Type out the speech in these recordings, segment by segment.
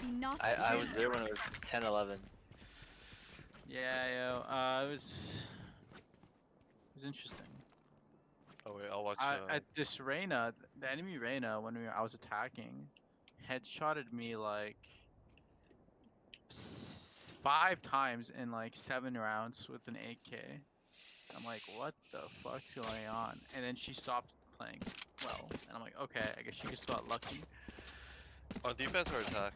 Be not I, I was there when it was 10, 11. Yeah, yo, uh, it was it was interesting. Oh wait, I'll watch. I, uh, at this Reyna, the enemy Reyna, when we were, I was attacking, headshotted me like s- five times in like seven rounds with an 8k. I'm like, what the fuck's going on? And then she stopped playing well, and I'm like, okay, I guess she just got lucky. on defense or attack?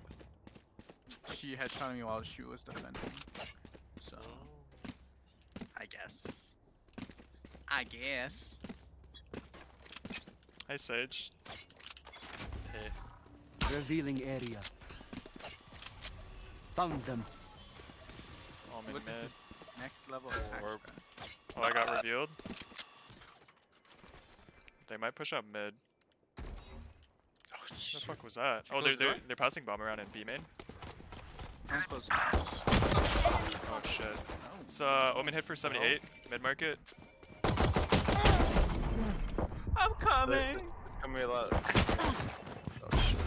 She headshotted me while she was defending. So Oh. I guess. I guess. Hey, Sage. Hey, Revealing area. Found them. All mid What is mid. this next level Orb. Oh, I got revealed. They might push up mid. oh What the fuck was that? She Oh, they're, they're, they're passing bomb around in B main. I'm close. Oh. Shit. It's uh, Omen hit for 78, mid market. I'm coming. It's coming a lot. Oh shit.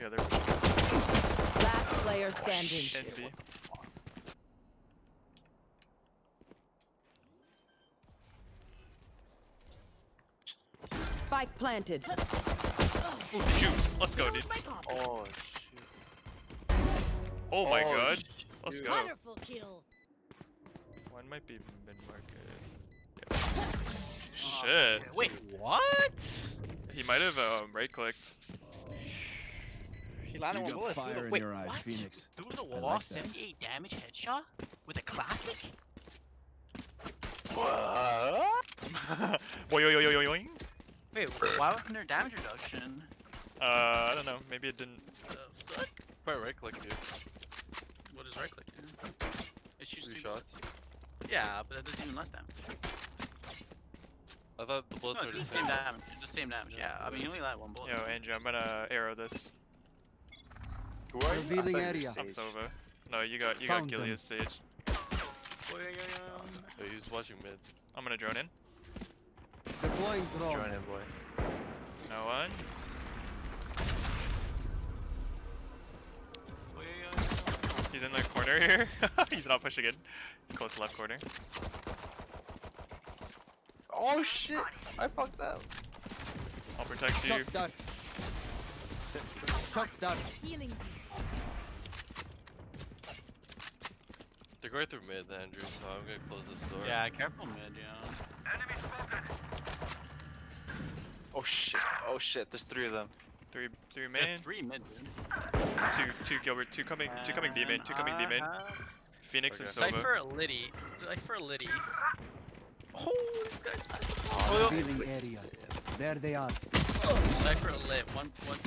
Yeah, they're pushing Last player standing. in B. Spike planted. Ooh, juice. Let's go, dude. Oh shoot. Oh my Oh, god. Let's go. Wonderful kill. One might be mid market. Oh, Shit. Wait, what? He might have um, right clicked. He landed You one got bullet through fire the in wait, your eyes, what? Phoenix. Through the wall, like that. 78 damage headshot with a classic. What? Boy, yo, yo, yo, yo, yo. Wait, why wasn't there damage reduction? Uh, I don't know. Maybe it didn't. The fuck? Probably right click, dude. What is right click? do? It shoots Three two shots. Yeah, but that does even less damage. I thought the No, bullets were it's the same damage. It's the same damage. Yeah, I mean, you only land one bullet. Yo, Andrew, I'm gonna arrow this. Who are you? Revealing thought area. I'm Sage. Sova. No, you got you got Found them. Gilead Sage. Oh, he's watching mid. I'm gonna drone in. Deploying drone. Join in, boy. No one. He's in the corner here. He's not pushing in. Close left corner. Oh shit! I fucked up. I'll protect you. Shot that. Sit. Shot that. Healing. They're going through mid, Andrew, so I'm gonna close this door. Yeah, careful mid, yeah. Enemy spotted. Oh shit! Oh shit! There's three of them. Three three There are main. three mid. Two two Gilbert. Two coming two coming B main. Two coming B main. Uh-huh. Phoenix and Okay. Sova. Cypher Liddy. Cypher Liddy. Oh, this guy's fast. Oh, Revealing area. There they are. Cypher lit. One, one.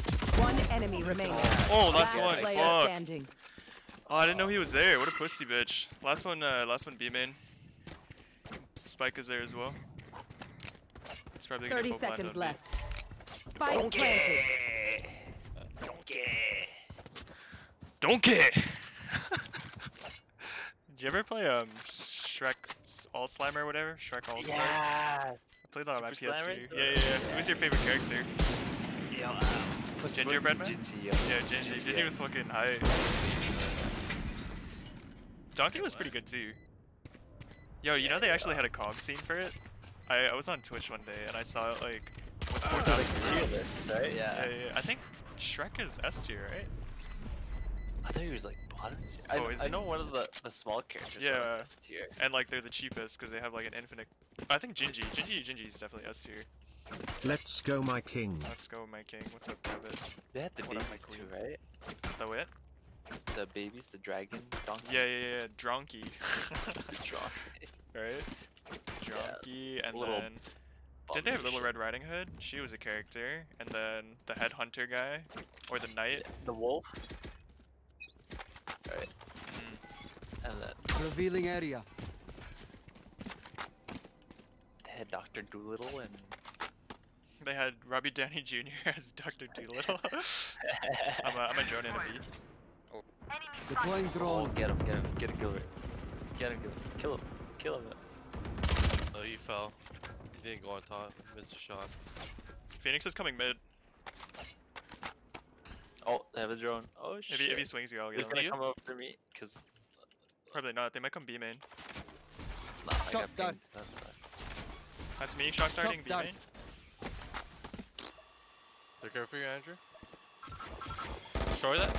One enemy remaining. Oh, last Last one. Fuck. standing. Oh, I didn't know he was there. What a pussy bitch. Last one. Uh, last one B main. Spike is there as well. He's probably gonna 30 go seconds left. Spike planted. Donkey! Did you ever play um Shrek All Slime or whatever? Shrek All Slime? Yeah. I played that on my PS2. Slimer? Yeah, yeah, yeah. Who's your favorite character? Yeah. Um, what's- Gingerbread what's Man? Gingy, Yeah, Gingy. Gingy, Gingy yeah. was fucking hype. Donkey was pretty good too. Yo, you know they actually had a COG scene for it? I, I was on Twitch one day and I saw it like with Oh, 4,000 so like tier list, right? Yeah, Yeah. yeah, yeah. I think Shrek is S tier, right? I thought he was like bottom tier. I, Oh, is I know one of the, the small characters. are, Yeah. S tier. And like they're the cheapest because they have like an infinite. I think Gingy, Gingy, Gingy is definitely S tier. Let's go, my king. Let's go, my king. What's up, Kevin? They had the What up, my babies too, queen? right? The what? The babies, the dragon, donkey. Yeah, yeah, yeah. Dronky. The drop. right? Dronky, and little then did they have Little Red Riding Hood? She was a character, and then the headhunter guy, or the knight. The wolf. Right. Mm. And then Revealing area. they had Doctor Dolittle and. They had Robbie Downey Jr. as Doctor Dolittle. I'm a, I'm a drone in a B. Deploying Oh, drone. get him, get him, get a Gilbert. Get him, get him. Kill him. Kill him. Oh, he fell. He didn't go on top. Missed a shot. Phoenix is coming mid. Oh, they have a drone. Oh shit. If he, if he swings you, I'll get He's him. gonna come over for me, cause Probably not. They might come B main. nah, I Shot got dart. pinged. That's fine. That's me shock darting B dart. main. They're going for you, Andrew. Destroy that.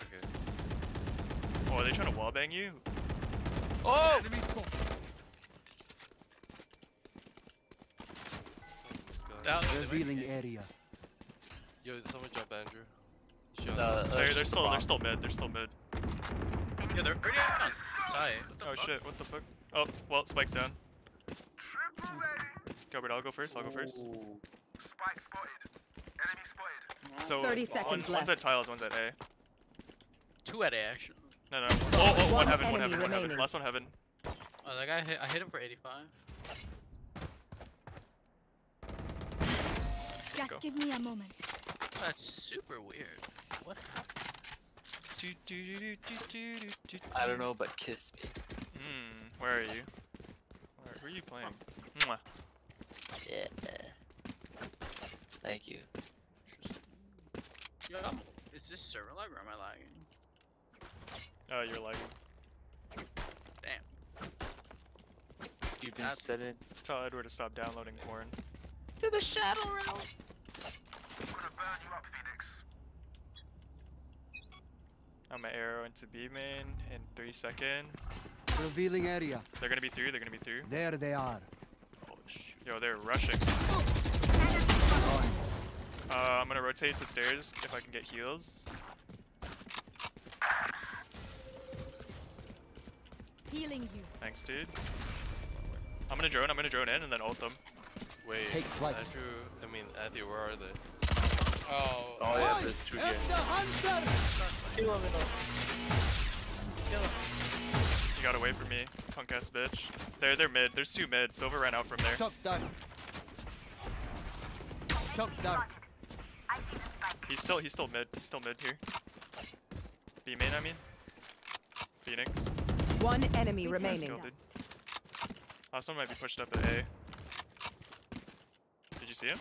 Okay. Oh, are they trying to wallbang you? Oh! Enemy spawn. Let's. Down. Revealing area. Yo, someone jump Andrew. Shield. Uh, They're, they're still they're still mid. They're still mid. Yeah, they're already on site. Oh fuck? shit! What the fuck? Oh well, spike's down. Gilbert, I'll go first. I'll go first. Ooh. So 30 one's, seconds one's at tiles, one's at A. Two at A actually. No, no. Oh, oh, one One heaven, one enemy heaven, one heaven. Last one heaven. Oh, that guy hit. I hit him for 85. Just go. give me a moment. That's super weird. What happened? I don't know, but kiss me. Hmm. Where are you? Where, who are you playing? Mwah. Yeah. Thank you. Interesting. Yo, I'm, is this server lag or am I lagging? Oh, you're lagging. Damn. You've been That's- sent Tell Edward to stop downloading porn. To the shadow realm. I'm gonna arrow into B main in three seconds. Revealing area. They're gonna be through. They're gonna be through. There they are. Oh shoot. Yo, they're rushing. Uh, I'm gonna rotate to stairs if I can get heals. Healing you. Thanks, dude. I'm gonna drone. I'm gonna drone in and then ult them. Wait. Take flight. Andrew. I mean, Andy, where are they? Oh. Oh yeah, the two here. the hunter! Kill him, Kill him. You got away from me, punk ass bitch. They're they're mid. There's two mid. Silver ran out from there. Shock dart. Shock dart. He's still he's still mid. He's still mid here. B main, I mean. Phoenix. One enemy remaining. Kill. Last one might be pushed up at A. Did you see him?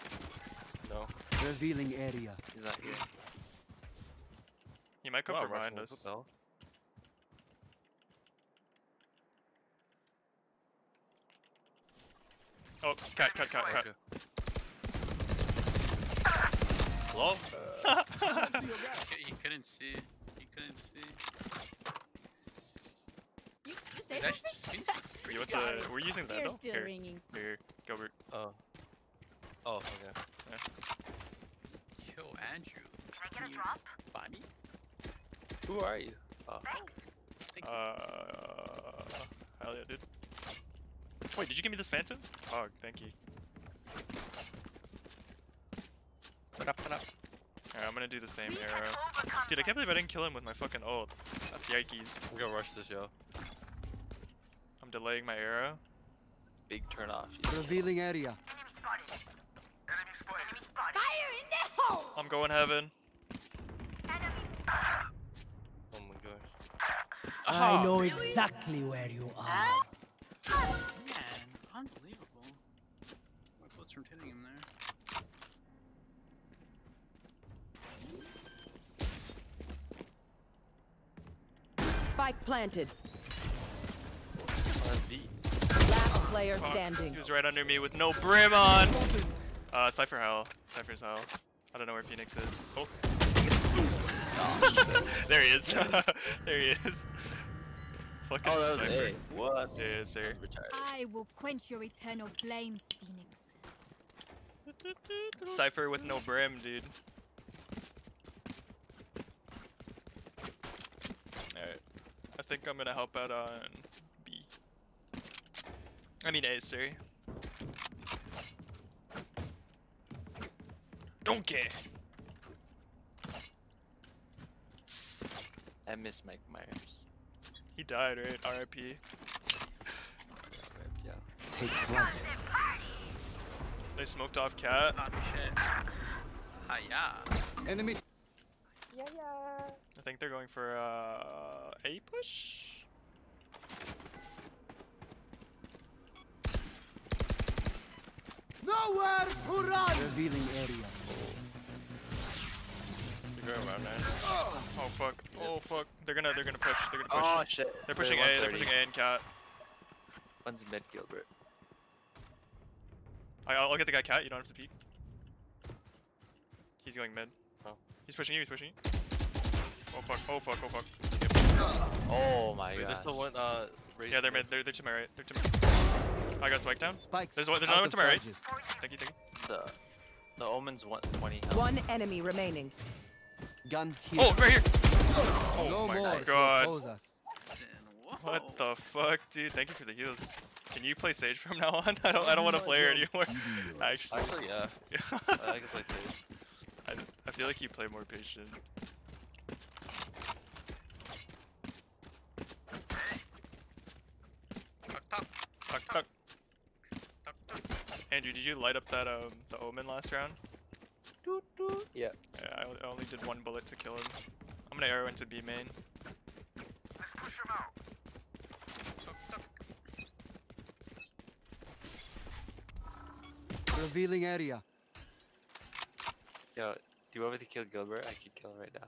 No, Revealing area. he's not here. He might come Wow, from behind us. what? Oh, cut, cut, cut, cut. Okay. Hello? Uh, he couldn't see. He couldn't see. You, you say That just seems you with the? We're using the Ears Vandal? still Here, ringing. here, here, Gilbert. Oh. Oh, okay. Yo, Andrew. Can I get a drop? Buy me? Who are you? Oh, Thank you. Uh, hell yeah, dude. Wait, did you give me this phantom? Oh, thank you. what up, what up? Alright, I'm gonna do the same arrow. Dude, I can't believe I didn't kill him with my fucking ult. That's yikes. I'm gonna rush this, yo. I'm delaying my arrow. Big turn off. you- Revealing area. Fire in the hole! I'm going heaven. Ah. Oh my gosh. Ah. I know exactly where you are. Man, unbelievable. My bullets from hitting him there. Spike planted. Oh. Last player Fuck, standing. He was right under me with no brim on. Uh, Cypher Hell. Cypher's Hell. I don't know where Phoenix is. Oh. there he is. there he is. Fucking Oh, that was Cypher. A. What? Yeah, sir. I will quench your eternal flames, Phoenix. Cypher with no brim, dude. Alright. I think I'm gonna help out on B. I mean A, sorry. Don't care. I miss Mike Myers. He died, right? R.I.P. Yeah. Take flight. They smoked off cat. Oh shit. Hiya. Enemy. I think they're going for uh, A push. Nowhere to run. Revealing area. You're going around there. Oh fuck. Oh fuck. They're gonna they're gonna push. They're gonna push. Oh shit. they're pushing A. They're pushing A and cat. One's mid, Gilbert. I, I'll I'll get the guy cat. You don't have to peek. He's going mid. Oh. He's pushing you. He's pushing you. Oh fuck. Oh fuck. Oh fuck. Oh my Wait, god. there's still one, uh, Yeah, they're mid. mid. They're they're to my right. They're to my. I got spike down. Spikes. There's one- there's another one of to my right. charges. Thank you. Thank you. The the omen's 120 health. One enemy remaining. Gun here. Oh, right here. Oh no my more. god. Us. What the fuck, dude? Thank you for the heals. Can you play Sage from now on? I don't. I don't want to play her anymore. Actually, Actually, yeah. yeah. I can play Sage. I, I feel like you play more patient. Tuck, tuck. Andrew, did you light up that um the omen last round? Yeah. Yeah, I, o- I only did one bullet to kill him. I'm gonna arrow into B main. Let's push him out. Revealing area. Yo, do you want me to kill Gilbert? I can kill him right now.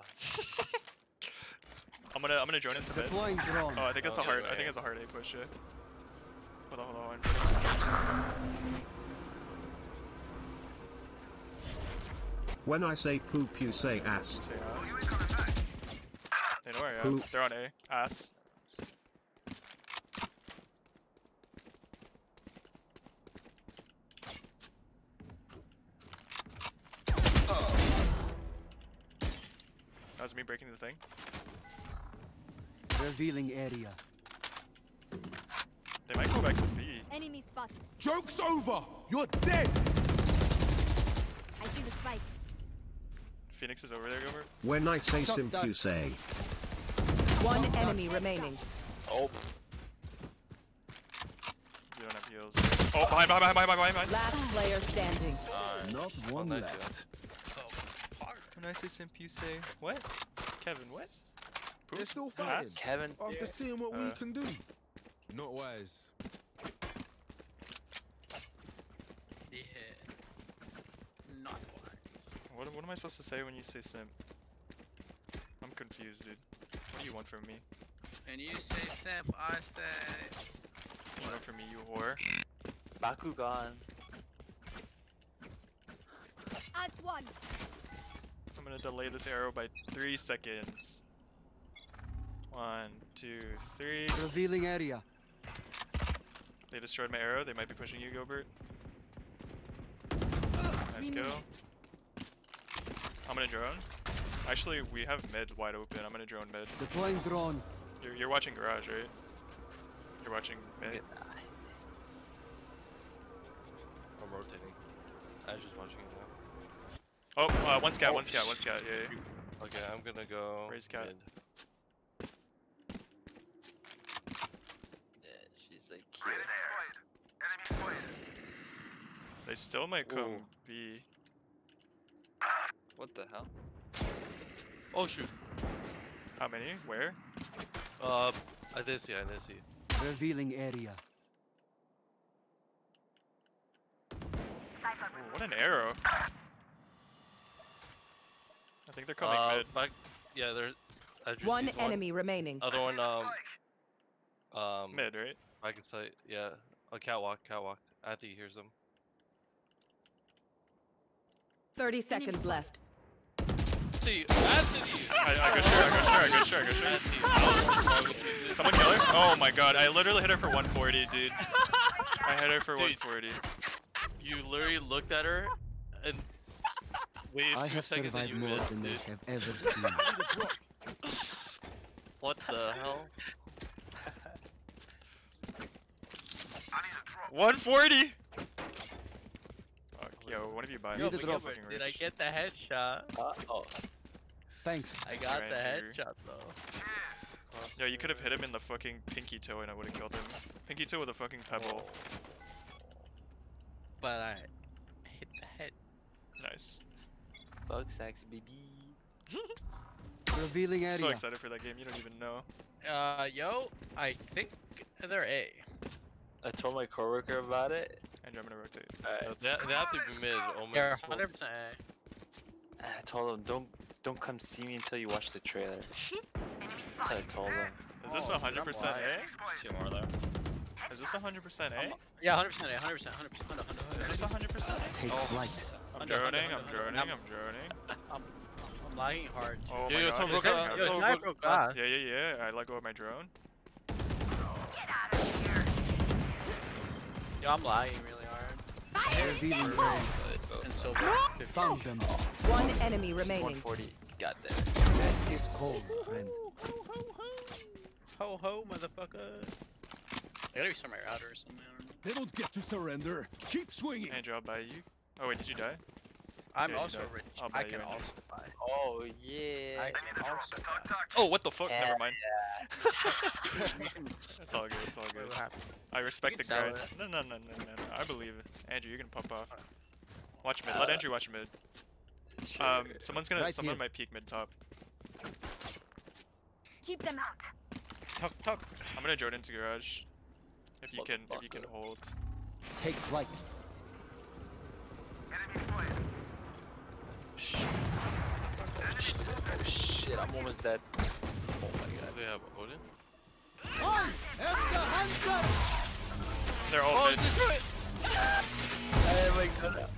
I'm gonna I'm gonna drone into mid. Deploying drone. Oh, I think that's a Okay, hard. I think it's a hard A push. Yeah. Hold on, hold on. When I say poop, you say ass. Say ass. They know where I am. Who- They're on A. Ass. That was me breaking the thing. Revealing area. They might go back to B. Enemy spotted. Joke's over! You're dead! I see the spike. Phoenix is over there, Gilbert. When I say Shot simp, that. you say. One enemy remaining. Oh, You don't have heals. Oh, behind, behind, behind, behind, behind, behind. Last player standing. Not Oh, one nice, left. When I say simp, you say what? Kevin, what? Poop? They're still Ass? fighting. Kevin's After there. seeing what we Uh. can do. Not wise. Yeah. Not wise. What, what am I supposed to say when you say simp? I'm confused, dude. What do you want from me? And you say simp, I say. What do you want from me, you whore? Bakugan. As one. I'm gonna delay this arrow by three seconds. One, two, three. Revealing area. They destroyed my arrow. They might be pushing you, Gilbert. Nice go. I'm gonna drone. Actually, we have mid wide open. I'm gonna drone mid. Deploying drone. You're, you're watching garage, right? You're watching mid. I'm rotating. I was just watching it now. Oh, uh, one scout, Oh, one scat, one scout. Yeah, yeah. Okay, I'm gonna go. Raise cat. mid. Yeah, she's like cute. They still might come Ooh. B. What the hell? Oh shoot. How many? Where? Uh, I did see. I did see. Revealing area. Ooh, what an arrow. I think they're coming uh, mid. back. Yeah, there's. I just One used enemy remaining. Other one. Um. Um. Mid, right? I can say. Yeah. A catwalk. Catwalk. I think he hears them. 30 seconds left. See, Anthony. I, I go sure, I go sure, I go sure, I go sure. Anthony. Someone kill her? Oh my god, I literally hit her for 140, dude. I hit her for Dude. 140. You literally looked at her and waited I two have seconds and survived you more missed, than they dude. have ever seen. What the hell? 140! Fuck, yo, one of you buy Yo, me. but This Gilbert, Did I get the headshot? Uh oh. Thanks. I got the Andrew. headshot though. Yo, you could have hit him in the fucking pinky toe and I would have killed him. Pinky toe with a fucking pebble. But I hit the head. Nice. Bug sacks, baby. Revealing area. So excited for that game, you don't even know. Uh, yo, I think they're A. I told my coworker about it. And I'm gonna rotate. Alright. No, they, they have to be mid. Oh my They're god. 100% A. I told him don't don't come see me until you watch the trailer. That's what I told them. Is this Oh, a hundred percent A? Two more there. Is this hundred percent A? Yeah, 100%, A, 100%, 100%, 100%, Is this hundred percent A? Take oh. flight. I'm Under, under, droning, I'm under, droning. I'm droning. I'm lagging hard. Oh Yo, my yo, god. someone broke that- out. Yo, Oh, broke- God. Yeah, yeah, yeah. I let go of my drone. Yo, I'm lagging really hard. Revealing area. And silver. 50. Found them. One enemy remaining. 140. God damn it. That is cold, friend. Ho ho, motherfucker. I gotta restart my router or something. I don't know. They don't get to surrender. Keep swinging. Andrew, I'll buy you. Oh wait, did you die? I'm Yeah, you also know. rich. I'll I can also buy. Oh yeah. I can also buy. Oh, what the fuck? Yeah, Never mind. It's It's all good. It's all good. I respect the can grind. No, no, no, no, no, no. I believe it. Andrew, you're gonna pump off. Watch mid. Let Uh, Andrew watch mid. Sure. Um, someone's gonna. Right someone might peek mid top. Keep them out. Tuck, tuck. I'm gonna drone into garage. If you can, if you can hold. Take flight. Shh. Oh, shit. Oh shit, I'm almost dead. Oh my god. They have Odin. They're all mid. Oh my god.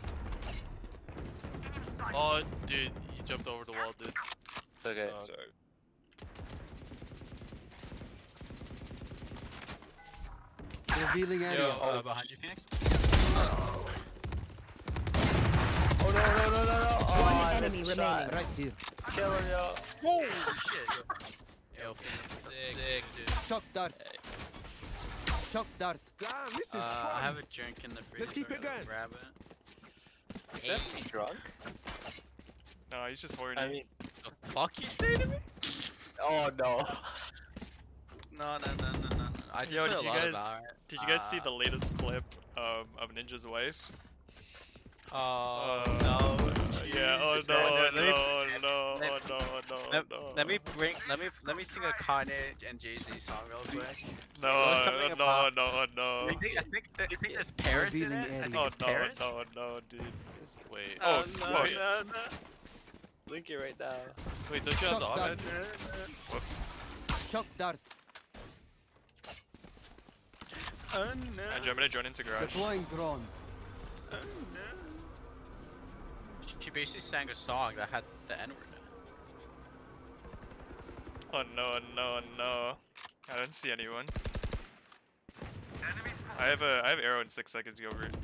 Oh, dude, you jumped over the wall, dude. It's okay. Uh, Sorry. Revealing Yo, area. uh, behind you, Phoenix. Oh no no no no no! Oh, One I enemy missed remaining. shot. Right here. Kill him, yo. Holy shit. Yo, Phoenix, sick, sick dude. Shock dart. Shock dart. Damn, this is Uh, fun. I have a drink in the freezer. keep it I'll going. Grab it. Is that me drunk? No, he's just horny. I mean, The fuck you say to me? oh no. No, no, no, no, no, no. I just Yo, did you guys- Did you guys see Uh, the latest clip um, of Ninja's wife? Oh Uh, no. Yeah. Oh Jesus. no! Let me- No! No! let- No! No! Let, No! let me bring. Let me. Let me sing a Kanye and Jay Z song real quick. No! was something No! No! No! I think. I think. I think there's parents in Revealing it. I think area. Oh it's no! parents. No! No! Dude. Wait. Oh, oh, no, fuck. no, no. Link it right now. Wait, don't you have the Shut? Whoops. Shock dart. Oh no. Andrew, I'm gonna join into garage. Deploying drone. Oh no. She basically sang a song that had the N word in it. Oh no! No! No! I don't see anyone. I have a I have arrow in six seconds. Go over. it.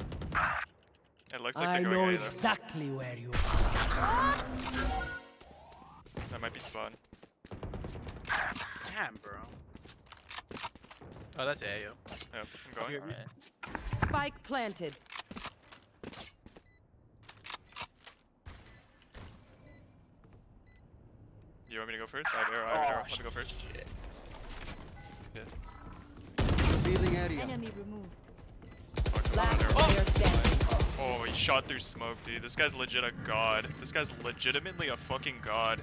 It looks like they're going A, though. exactly where you are. That might be spawn. Damn, bro. Oh, that's Ayo. Yep, I'm going. Alright. Spike planted. You want me to go first? I have arrow. I have Oh, arrow. Let me go first. Revealing area. Enemy removed. Last player standing. Oh, he shot through smoke, dude. This guy's legit a god. This guy's legitimately a fucking god.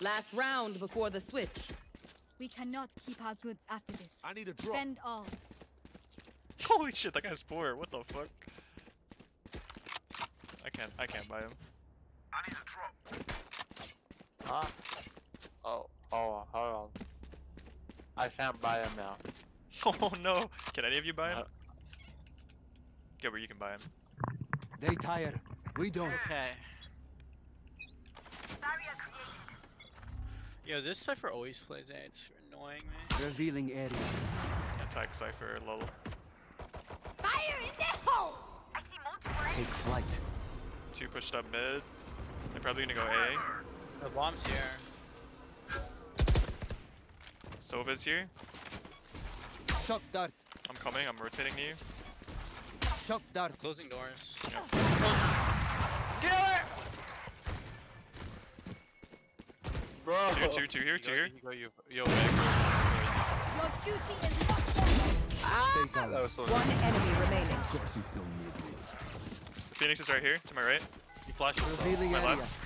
Last round before the switch. We cannot keep our goods after this. I need a drop. Spend all. Holy shit, that guy's poor. What the fuck? I can't. I can't buy him. Huh? Oh, oh, hold on. I can't buy him now. Oh no! Can any of you buy him? Uh, Gilbert, you can buy him. They tire. We don't. Okay. Yo, this Cypher always plays A. It's annoying me. Revealing area. Attack Cypher, lol. Fire in the hole! I see multiple. Take flight. Two pushed up mid. They're probably gonna go A. The bomb's here. Sova's here. Shock dart. I'm coming. I'm rotating to you. Shock dart. Closing doors. Kill it! Bro! Two, two, two here, two here. You go, you go, yo, man. Your duty is not ah, over. Stay. That was so One enemy remaining. Of course, you still need me. Phoenix is right here, to my right. He flashed himself. Revealing My area. left.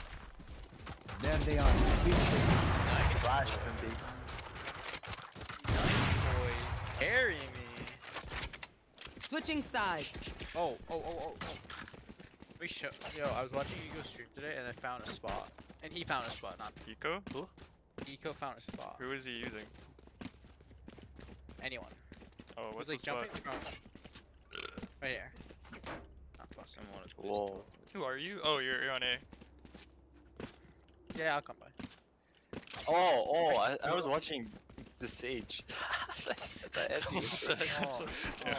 There they are. Nice. flash him, big. Nice boys. Carry me. Switching sides. Oh, oh, oh, oh, oh. We show. Yo, I was watching Eco stream today, and I found a spot. And he found a spot, not Eco? Who? Eco found a spot. Who is he using? Anyone. Oh, He was what's like the spot? jumping. Right here. Oh, fuck. Someone is Whoa. Who are you? Oh, you're, you're on A. Yeah, I'll come by. Oh, oh, I, I was watching the Sage. the enemy. Oh,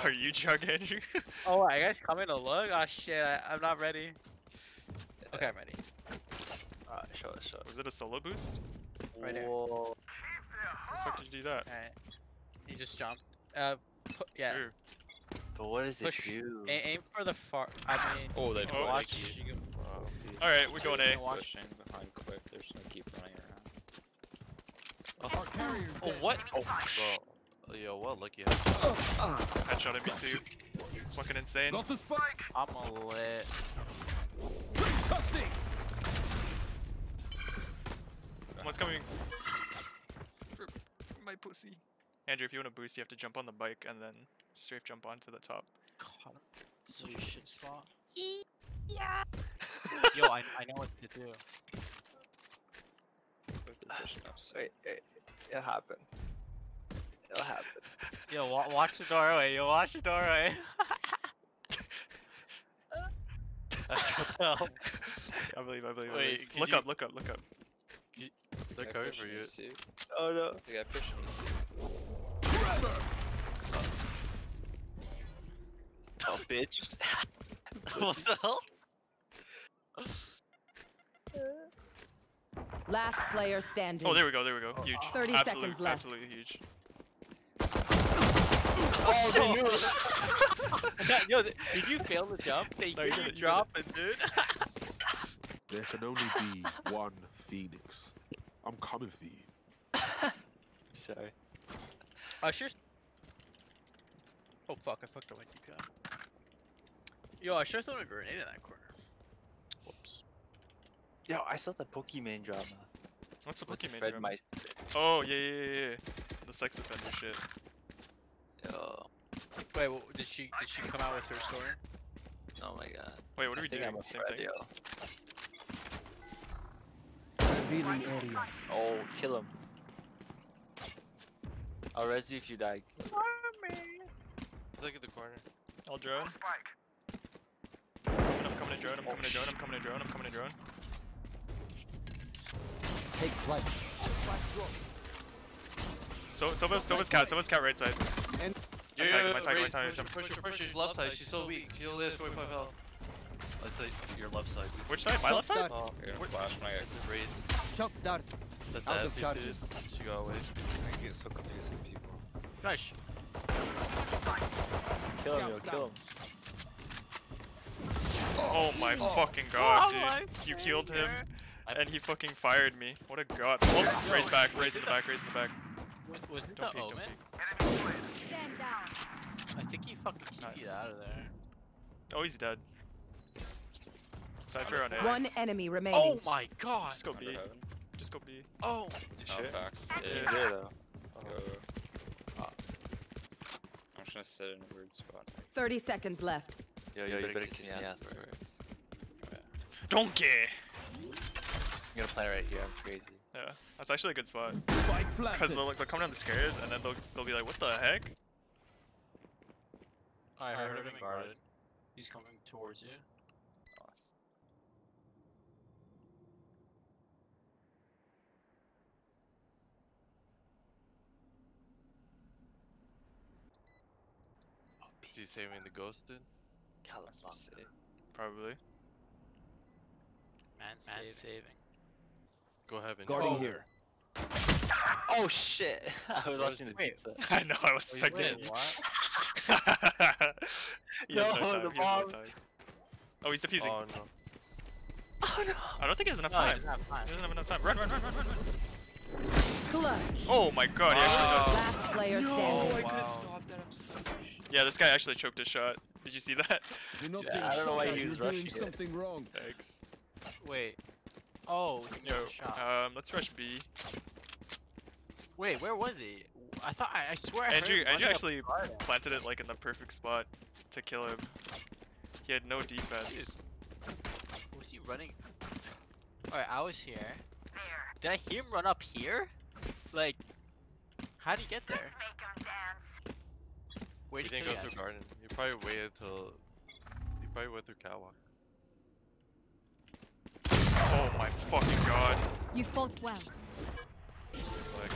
Are you Jug Andrew? oh, are you guys coming to look? Oh shit, I, I'm not ready. Okay, I'm ready. Alright, show us, show us. was it a solo boost? Right there. Whoa. How the fuck did you do that? Alright. He just jumped. Uh, pu- yeah. Sure. But what does Push. it do? A- aim for the far. I mean, Oh, they Oh, watch. like you Wow. Alright, we're going A. Watch. Pushing behind quick. They're just gonna keep running around. Our carrier's Oh, what? Oh, bro. Yo, what lucky headshot. Headshot at me too. Fucking insane. Got the spike. I'm a lit. Cussing. One's coming. For my pussy. Andrew, if you want to boost, you have to jump on the bike and then strafe jump onto the top. God, such a shit spot. Yeah. Yo, I, I know what to do. Quick, they're pushing up. So. Wait, wait, it happened. It'll happen. Yo, wa- watch the doorway. Yo, watch the doorway. What the hell? I believe, I believe. I Wait, believe. Look you- up, look up, look up. They're Guy coming for pushing you. C. Oh no. The guy pushing you. C. Oh, bitch. what the hell? Last player standing. Oh, there we go, there we go. Huge. 30 Absolute- seconds left. Absolutely huge. Oh, oh shit. Yo, did you fail the jump? They No, you you did you did drop it, dude. There can only be one phoenix. I'm coming for you. Sorry. Oh, Usher. Oh fuck! I fucked up my DPI. Yo, I should have thrown a grenade in that corner. Whoops. Yo, I saw the Pokemon drama. What's the Pokemon Fred drama? Meister. Oh, yeah, yeah, yeah, yeah. The sex offender shit. Yo, Wait, well, did she did she come out with her story? oh my god. Wait, what are I we think doing? I'm a Same Fred, thing. yo. Revealing area. Oh, kill him. I'll res you if you die. He's like in the corner. I'll drone. Coming, I'm coming to drone, I'm coming to drone, I'm coming to drone, I'm coming to drone. Take flight. So, Sova's, Sova's cat, Sova's cat right side. And I'm tagging, I'm tagging, I'm tagging, push, jump. push, her, push, her, she's left side. She's so weak. She only has 45 health. Let's say your left side. Which side? My left side? Start. Oh, You're gonna What- flash my guy. it's a raise. Shock dart. That's Out that, of dude. charges. She got away. I get so confused with people. Nice. Kill him, yo, kill him. Oh my oh. fucking god, Oh my dude. You killed him, finger. and he fucking fired me. What a god. Oh, raise back, raise in the back, raise in the back. Was, wasn't Don't that peek, Omen? Stand down. I think he fucking kept Nice. you out of there. Oh, he's dead. Cypher on A. One enemy remaining. Oh my god! Just go B. Just go B. Oh! You sure? facts. He's there though. Go. Ah. I'm just gonna sit in a weird spot. 30 seconds left. Yo, yo, you better kiss me out first. Donkey! I'm gonna play right here, I'm crazy. Yeah, that's actually a good spot. Because they'll, they'll come down the stairs, and then they'll, they'll be like, what the heck? I heard him guarded. He's coming towards you. Nice. Is he saving the ghost, dude? That's what I'm saying. Probably. Man, man saving. Go heaven. Guarding Oh, here. Oh shit! I was watching the Wait. pizza. I know, I was Oh, in. expecting win, it. what? he has No, no the he has no bomb. Oh, he's defusing. Oh no. Oh no! I don't think he has enough No, time. he doesn't have time. He doesn't have enough time. Run, run, run, run, run, run. Clutch. Oh my god, he actually does. Last player standing. I could've Wow. stopped that. I'm so Yeah, this guy actually choked his shot. Did you see that? You're not Yeah, being I don't know why at, he was you're doing rushing it. something wrong. Thanks. Wait. Oh, he Yo, missed a shot. um, let's rush B. Wait, where was he? I thought I, I swear I Andrew, heard Andrew actually planted it like in the perfect spot to kill him. He had no defense. Dude. Was he running? Alright, I was here. Did I hear him run up here? Like, how would he get there? Where He did he didn't go you through garden. You probably waited till. You probably went through catwalk. Oh my fucking god. You fought well. Like,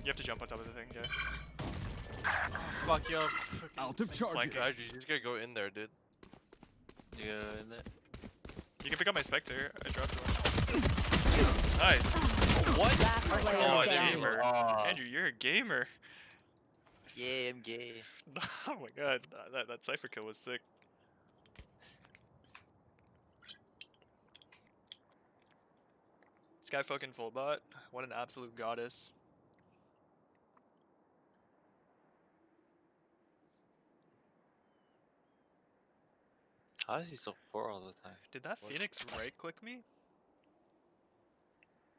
you have to jump on top of the thing, yeah. at? Fuck you. Out of Flank charges. it. Andrew, you just gotta go in there, dude. You go in there. You can pick up my specter. I dropped one. Nice. Last player Oh, standing. gamer. Oh, Andrew, you're a gamer. yeah, I'm gay. oh my god, uh, that, that Cypher kill was sick. Guy fucking full bot. What an absolute goddess. How is he so poor all the time? Did that What? Phoenix right click me?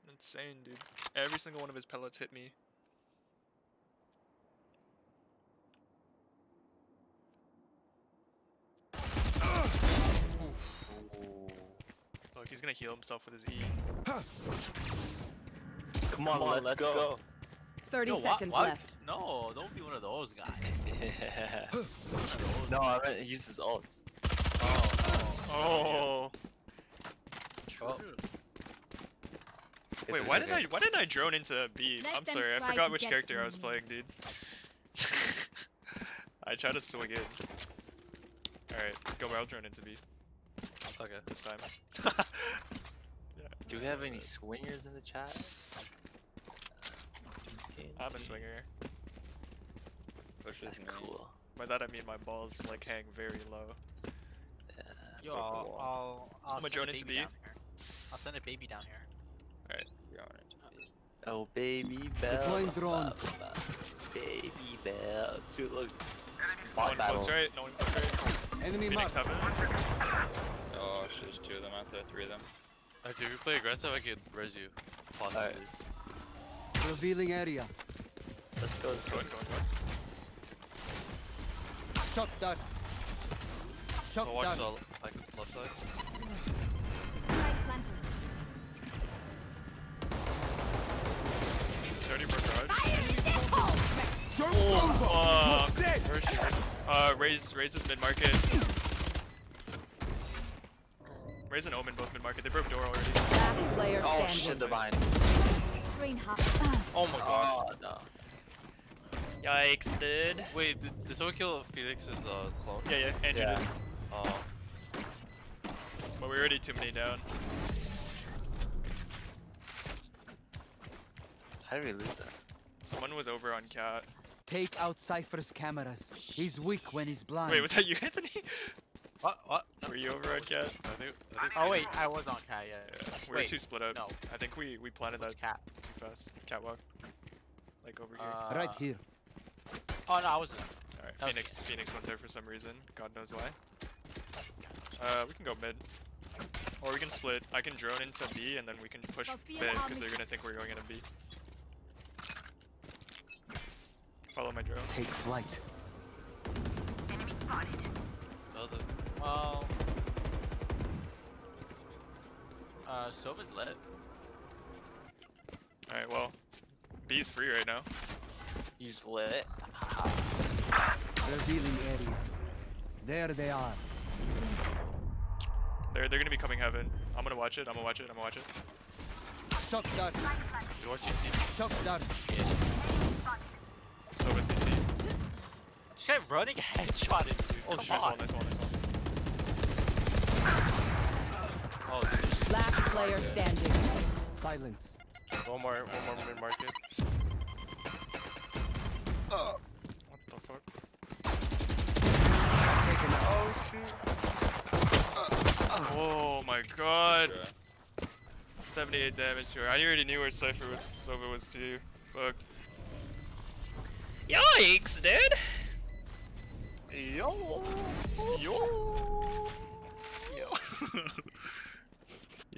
Insane, dude. Every single one of his pellets hit me. He's gonna heal himself with his E. Come on, let's, go. 30 Yo, seconds why- left. No, don't be one of those guys. no, I meant he uses ults. Oh, Oh. true. Okay, Wait, why it's did I okay. why didn't I drone into B? Let am sorry, I forgot which character I was playing, dude. I tried to swing in. Alright, go I'll drone into B Okay. this time. Do we have any swingers in the chat? I'm a swinger. Pushes That's me. cool. By that I mean my balls like hang very low. Yeah. Yo, I'll, I'll, I'll I'ma send drone a into baby down here. I'll send a baby down here. Going into B. Oh baby bell. Deploying drone. ba, ba, ba. Baby bell. Dude, look. No Bot one close right, no one close right. Enemy Phoenix mark. heaven. Oh there's two of them out there, three of them. Actually, if you play aggressive, I can res you. Possibly. Revealing area. Let's go. Let's go. Go go in, go in. Shot that. Shot So watch that. the like left side. Flag planted. Dirty bro garage. Oh, Fuck. Where is she? Where is she? Uh, raise, raise this mid market. Raise an omen both mid market. They broke door already. Last player Oh standing. shit, they're behind. Oh my god. Oh no. Yikes, dude. Wait, did, did someone kill Felix's uh, clone? Yeah, yeah, Andrew Yeah. did. Oh. But we're already too many down. How did we lose that? Someone was over on cat. Take out Cypher's cameras. He's weak when he's blind. Wait, was that you, Anthony? What? What? No. Were you over on cat? I think. I think Oh wait, I was on cat. Yeah. Yeah, we were too split up. no. I think we we planted What's that cat? too fast. Catwalk. Like over here. Uh, right here. Oh no, I wasn't. Alright, that was- Phoenix. Phoenix went there for some reason. God knows why. Uh, we can go mid. Or we can split. I can drone into B and then we can push Sophia mid because they're gonna think we're going into B. Follow my drone. Take flight. that was a Well. Uh, Sova's lit. Alright, well. B is free right now. Use lit. Revealing area. There they are. They're they're gonna be coming heaven. I'm gonna watch it. I'm gonna watch it. I'm gonna watch it. Shot that. You watch you see. Shot that. So CT. This guy running a headshot dude. Oh, Come nice on. one, nice one, nice one. Oh, dude. Last player standing. Silence. One more, one more mid market. What the fuck? Oh, Taken out. Oh my god. Okay. 78 damage to her. I already knew where Cypher was Sova was too. Fuck. Yikes, dude! Yo. Yo! Yo!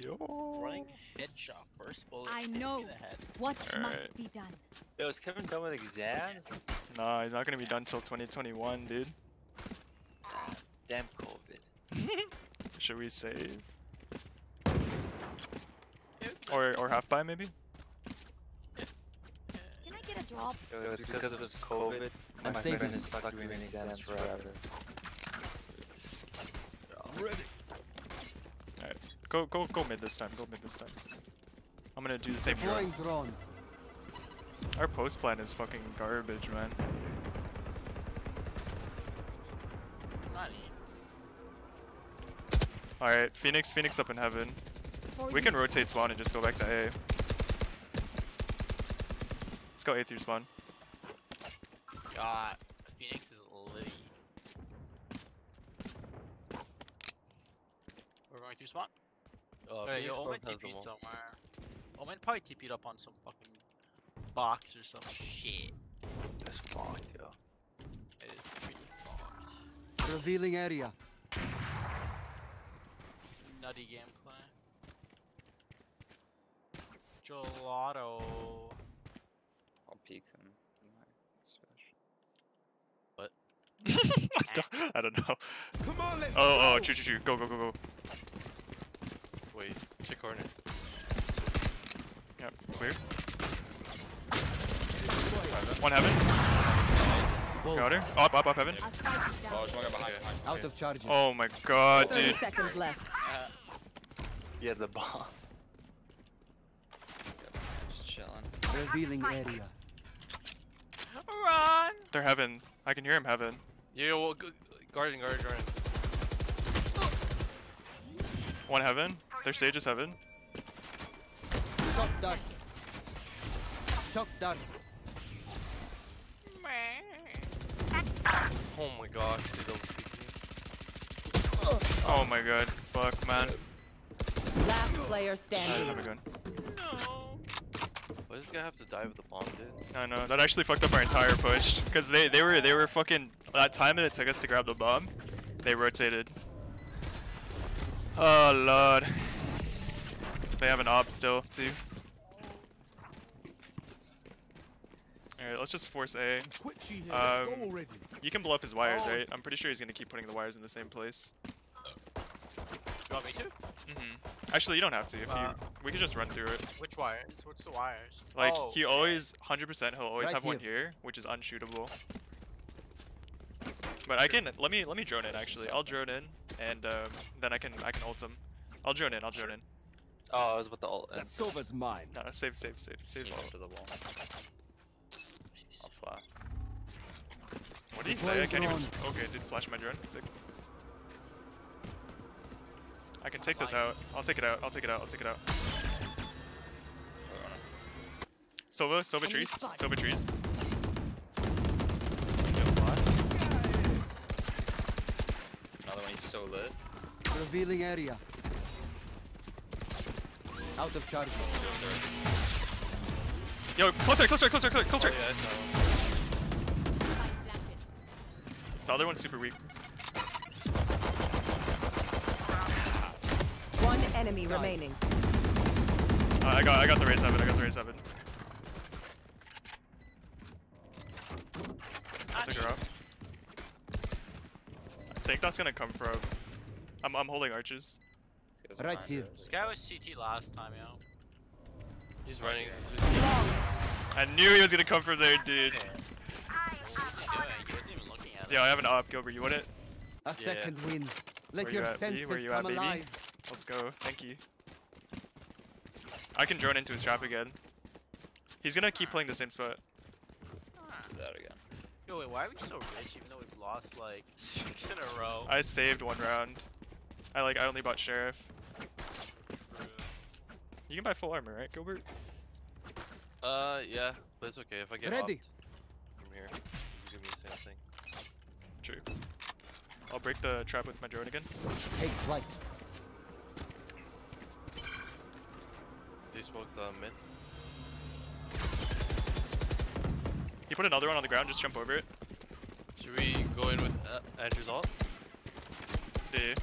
Yo! Running headshot. First bullet. I hits me know. in the head. What Alright. must be done? Yo, is Kevin done with exams? Nah, he's not gonna be done till 2021, dude. Damn COVID. should we save? Or or half buy maybe? Can I get a drop? It was because of COVID. I'm my saving friend is this. stuck doing exams forever. Alright. Go go go mid this time. Go mid this time. I'm gonna do the same Deploying drill. drone. Our post plan is fucking garbage, man. Alright, Phoenix, Phoenix up in heaven. We can rotate spawn and just go back to A. Let's go A through spawn. God, Phoenix is litty. We're going through spawn. Uh, Hey, yo, Omen North has them TP'd all. somewhere. Omen probably TP'd up on some fucking box or some shit. That's fucked, yo. It is pretty fucked. Revealing area. Nutty gameplay. Gelato. I'll peek them. in my special. I don't know. Oh, oh, choo choo choo. Go, go, go, go. Wait, check corner. Yep, clear. One heaven. Both. Got her. Up, up, up heaven. Our spike is down. Oh, there's one guy behind. behind. Out of charges. Oh my god, 30 dude. seconds left. Yeah, the bomb. Just chilling. Revealing area. Run! They're heaven. I can hear him heaven. Yo, yo, well, g- guarding, guarding, guarding. One heaven. Their sage is heaven. Shock dart. Shock dart. Oh my gosh, they don't peek me. Oh my god. Fuck, man. Last player I didn't standing. have a gun. No. Why does this guy have to die with the bomb, dude? I know. That actually fucked up our entire push. Cause they they were they were fucking that time that it took us to grab the bomb. They rotated. Oh lord. They have an op still too. Alright, let's just force A. Um, you can blow up his wires, right? I'm pretty sure he's gonna keep putting the wires in the same place. You want me to? hmm Actually, you don't have to. If you, Uh, we could just run through it. Which wires? What's the wires? Like Oh, he always, 100%, he'll always Right have one here. here, which is unshootable. But I can let me let me drone in actually. I'll drone in, and um, then I can I can ult him. I'll drone in. I'll drone in. Oh, I was about to ult. and Sova's mine. No, no, save, save, save, save. Slow to the wall. I'll fly. What did he say? I can't even. Okay, did flash my drone. Sick. I can take this out. I'll take it out. I'll take it out. I'll take it out. Silva, Silva trees, Silva trees. Another one, he's so lit. Revealing area. Out of charges. Yo, closer, closer, closer, closer, closer. Yeah, I saw him. Spike planted. The other one's super weak. One enemy remaining. Uh, I got, I got the raise seven. I got the raise seven. I took her out. I that's gonna come from. I'm, I'm holding arches. Right here. This guy was CT last time, yo. He's running. I knew he was gonna come from there, dude. What was he doing? He wasn't even looking at it. Yeah, I have an op, Gilbert. You want it? A second win. Let Where you your at, B? senses Where you come at, baby? alive. Let's go. Thank you. I can drone into his trap again. He's gonna keep playing the same spot. He's out again. Yo, wait, why are we so rich even though we've lost like six in a row? I saved one round. I like. I only bought sheriff. You can buy full armor, right, Gilbert? Uh, yeah, but it's okay if I get Ready. opt from here. Just give me the same thing. True. I'll break the trap with my drone again. Take flight. They smoked the mid. He put another one on the ground. Just jump over it. Should we go in with uh, Andrew's ult? Yeah.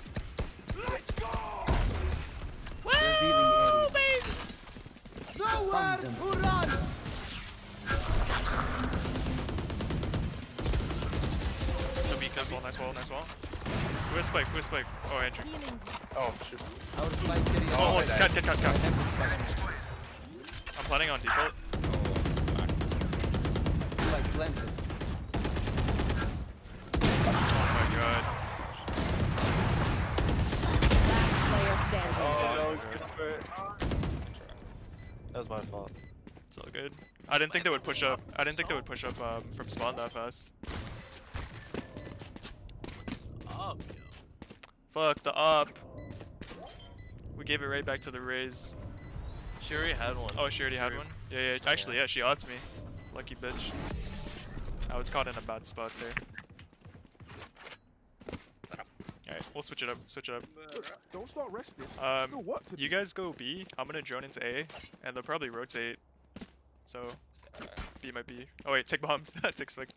Revealing area. Nowhere to run. No beacon. Nice wall. Nice wall. Nice wall. Who has spike? Who has spike? Oh, Andrew. Oh shoot. Our spike carrier. Oh, almost. Cut, cut, cut, I cut. have the spike. I'm planning on default. Spike planted. Oh standing. Oh no, good for it. That was my fault. It's all good. I didn't think they would push up. I didn't think they would push up um, from spawn that fast. Up, yo. Fuck the up. We gave it right back to the Raze. She already had one. Oh, she already had one? Yeah, yeah. Actually, yeah, she outs me. Lucky bitch. I was caught in a bad spot there. Alright, we'll switch it up. Switch it up. Don't start resting. Um, work to You do. guys go B. I'm gonna drone into A, and they'll probably rotate. So, B might be. Oh wait, take bomb. take spike.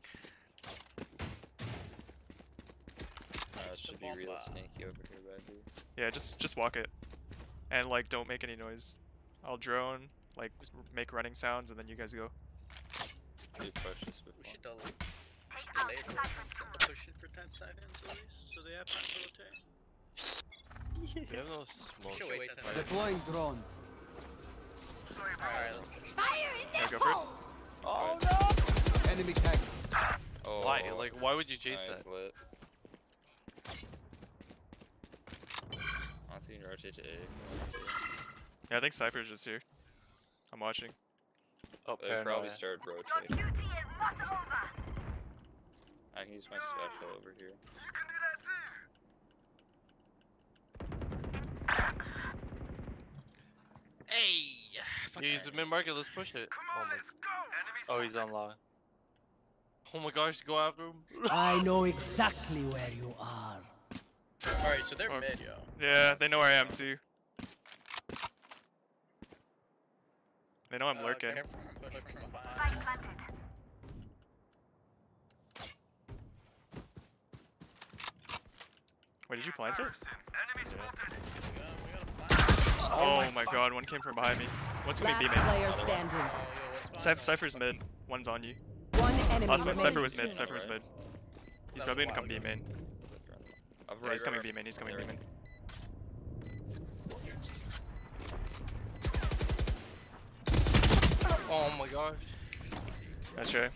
Uh, it should be real sneaky over here, but I do. Yeah, just just walk it, and like don't make any noise. I'll drone, like make running sounds, and then you guys go. Do push this with We should delay. We should delay the push it for 10 seconds at least, so they have time to rotate. We have no smoke. should wait 10 seconds. Deploying drone. Alright, let's push. Fire in Yeah, the go hole! Oh no! Enemy tag. Oh, Why? Like, why would you chase nice that? lit. Honestly, you can rotate to A. Yeah, I think Cypher's just here. I'm watching. Oh, They probably paranoia. started rotating. I can use my special over here. Hey! Fuck Yeah, he's that. in mid market. Let's push it. Oh my. Oh, he's on long. Oh my gosh, go after him. I know exactly where you are. Alright, so they're Oh. mid, yo. Yeah, they know where I am too. They know I'm Uh, lurking. careful, I'm pushing from behind. Wait, did you plant it? We gotta- we gotta find- Oh, my god, one came from behind me. What's gonna be Last B main? player standing. Yo, what's behind Cypher. Cypher's mid. One's on you. One enemy Last one, remaining. Cypher was mid. Cypher was mid. He's probably gonna come wild. B main. Yeah, he's coming B main. He's coming B main. Oh my gosh. That's right.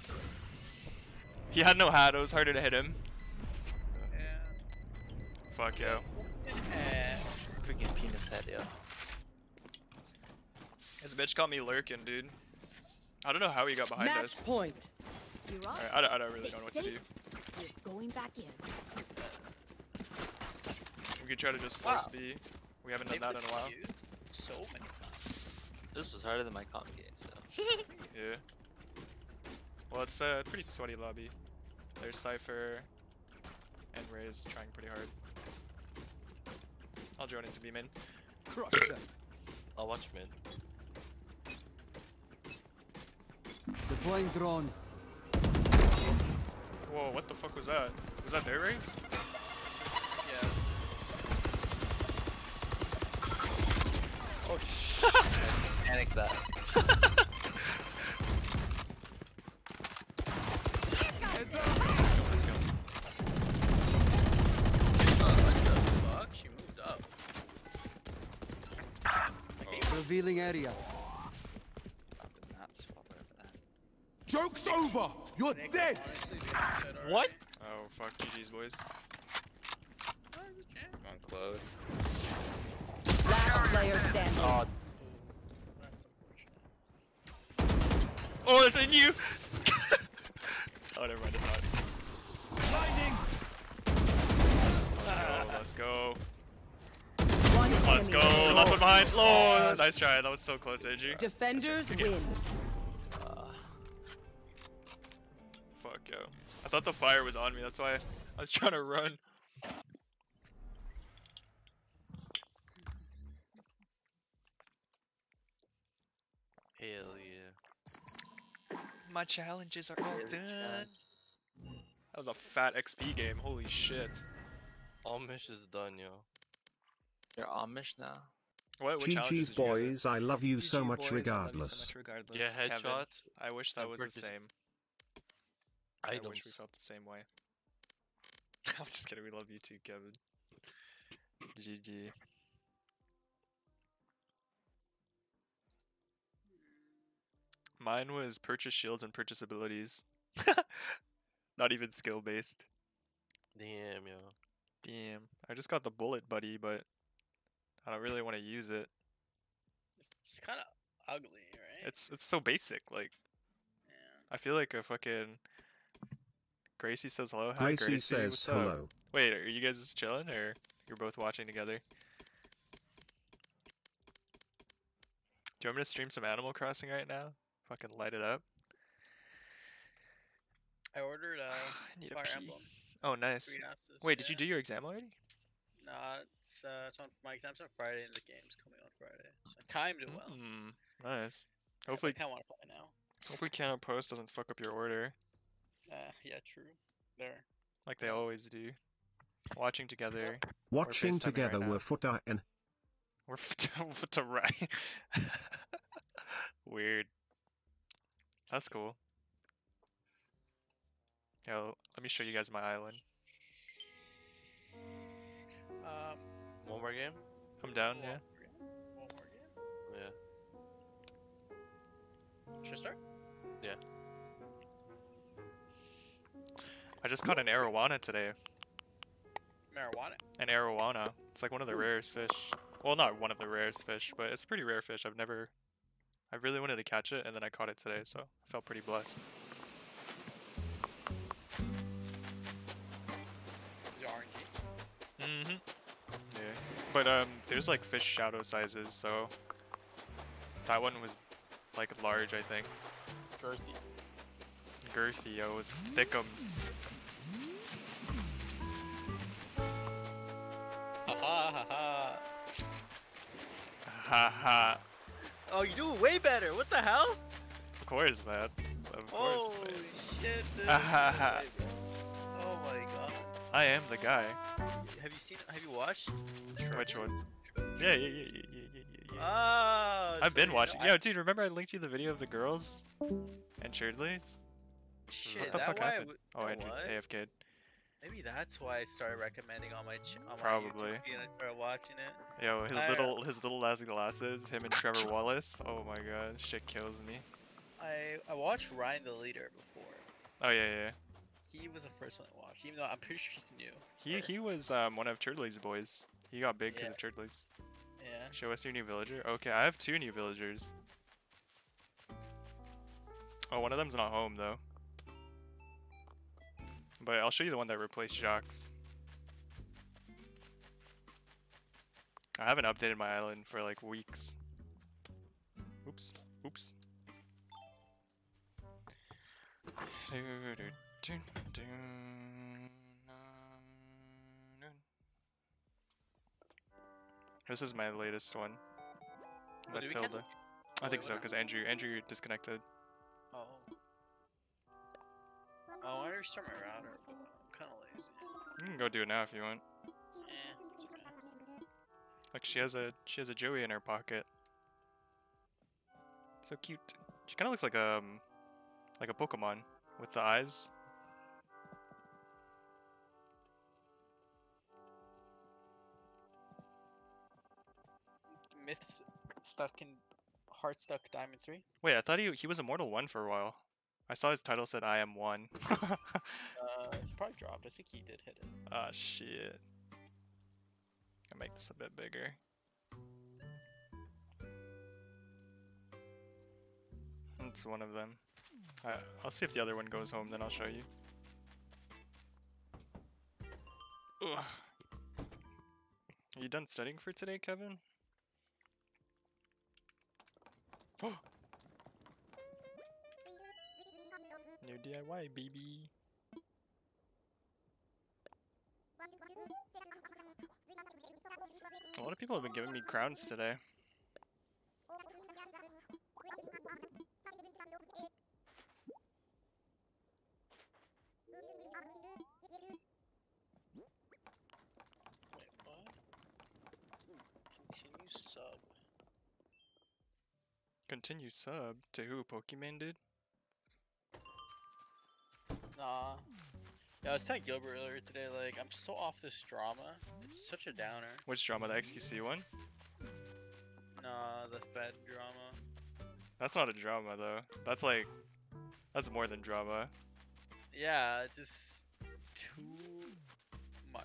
He had no hat. It was harder to hit him. Yeah. Fuck yo. Eh. Freaking penis head, yo. This bitch caught me lurking, dude. I don't know how he got behind Match us. point. You're. Alright, I don't, I don't really Stay know what to do. safe. We're going back in. We could try to just force Wow. B. We haven't done They've that in a while. so many times. This was harder than my comp game, so. Yeah. Well, it's a pretty sweaty lobby. There's Cypher and Raze's trying pretty hard. I'll drone into B main. Crush them. I'll watch mid. Deploying drone. Whoa, what the fuck was that? Was that their Raze? Yeah. Oh shit. Panic that. Let's go, let's go. Fuck, she moved up. Okay, Revealing area. I did not swap over that. Joke's over! You're dead! honestly, they just said already. What? Oh, fuck, GG's, boys. Oh, there's a chance. One closed. Last player standing. Oh. oh, that's unfortunate. Oh, it's in you! oh, never mind, it's not. Let's go, let's go. Let's go. remaining. Last one behind. Oh, nice try. That was so close, Andrew. Defenders Good game. win. Uh, fuck, yo. I thought the fire was on me, that's why I was trying to run. Hell yeah. My challenges are all done. That was a fat XP game, holy shit. Amish is done, yo. You're Amish now? What, what challenges GG's did you guys have? boys, I love you so GG much boys, I love you so regardless. much regardless, Yeah, Kevin. I wish that was the British- same. I, Items. wish we felt the same way. I'm just kidding, we love you too, Kevin. GG. Mine was purchase shields and purchase abilities. Not even skill based. Damn, yo. Damn. I just got the bullet buddy, but I don't really want to use it. It's kind of ugly, right? It's it's so basic. Like, I feel like a fucking Gracie says hello. Hi, Gracie Gracie. says What's up? hello. Wait, are you guys just chilling or you're both watching together? Do you want me to stream some Animal Crossing right now? Fucking light it up. I ordered uh, need a Fire pee. Emblem. Oh, nice. Three Houses, Wait, did you do your exam already? Nah, it's uh, it's on my exams on Friday and the game's coming on Friday. So I timed it well. Hmm, nice. Yeah, Hopefully, I kind of want to play now. hopefully, Canada Post doesn't fuck up your order Uh, yeah, true. There. like they always do. Watching together. or Watching FaceTiming right together now. were foot and We're f- to right. Weird. That's cool. Yo, let me show you guys my island. Um, One more game? I'm down, yeah. one more game. Yeah. Should I start? Yeah. I just caught an arowana today. Marijuana. An arowana. It's like one of the rarest fish. Well, not one of the rarest fish, but it's a pretty rare fish. I've never. I really wanted to catch it, and then I caught it today, so I felt pretty blessed. But um, there's like fish shadow sizes, so that one was like large, I think. Girthy. Girthy, yo, it was thickums. Ha ha ha ha. Ha. Oh, you do way better. What the hell? Of course, man. Of course. Holy man. shit, dude. Ha. Oh my god. I am the guy. Have you seen? Have you watched? Which one? Yeah, yeah, yeah, yeah, yeah, yeah, yeah. Ah. I've so been watching. know- Yo, dude, remember I linked you the video of the girls and Shirley's? Shit, what the that fuck happened? oh, Andrew? AFK. Maybe that's why I started recommending on my ch- on Probably. my and I started watching it. Yo, his I, little his little Lazzy glasses, him and Trevor Wallace. Oh my god, shit kills me. I I watched Ryan the Leader before. Oh yeah, yeah. He was the first one I watched, even though I'm pretty sure he's new. He he was um one of Churdley's boys. He got big because Yeah. of Churdley's. Yeah. Show us your new villager. Okay, I have two new villagers. Oh, one of them's not home though. But I'll show you the one that replaced Jacques. I haven't updated my island for like weeks. Oops. Oops. This is my latest one. Oh, did we Mathilda. I Oh, think so, because Andrew Andrew disconnected. Oh. Oh, I wonder if start my router, but I'm kind of lazy. You can go do it now if you want. Eh, it's okay. Like she has a she has a Joey in her pocket. So cute. She kind of looks like a um, like a Pokemon with the eyes. Myths stuck in Heart Stuck Diamond 3. Wait, I thought he he was Immortal One for a while. I saw his title said I am one. Uh, he probably dropped. I think he did hit it. Ah shit. I'll make this a bit bigger. It's one of them. I, I'll see if the other one goes home, then I'll show you. Ugh. Are you done studying for today, Kevin? Oh! New DIY, baby. A lot of people have been giving me crowns today. Wait, what? Continue sub. Continue sub to who? Pokemon did? Nah. Yeah, I was telling Gilbert earlier today, like, I'm so off this drama. It's such a downer. Which drama? The XQC one? Nah, the Fed drama. That's not a drama though. That's like, that's more than drama. Yeah, it's just too much.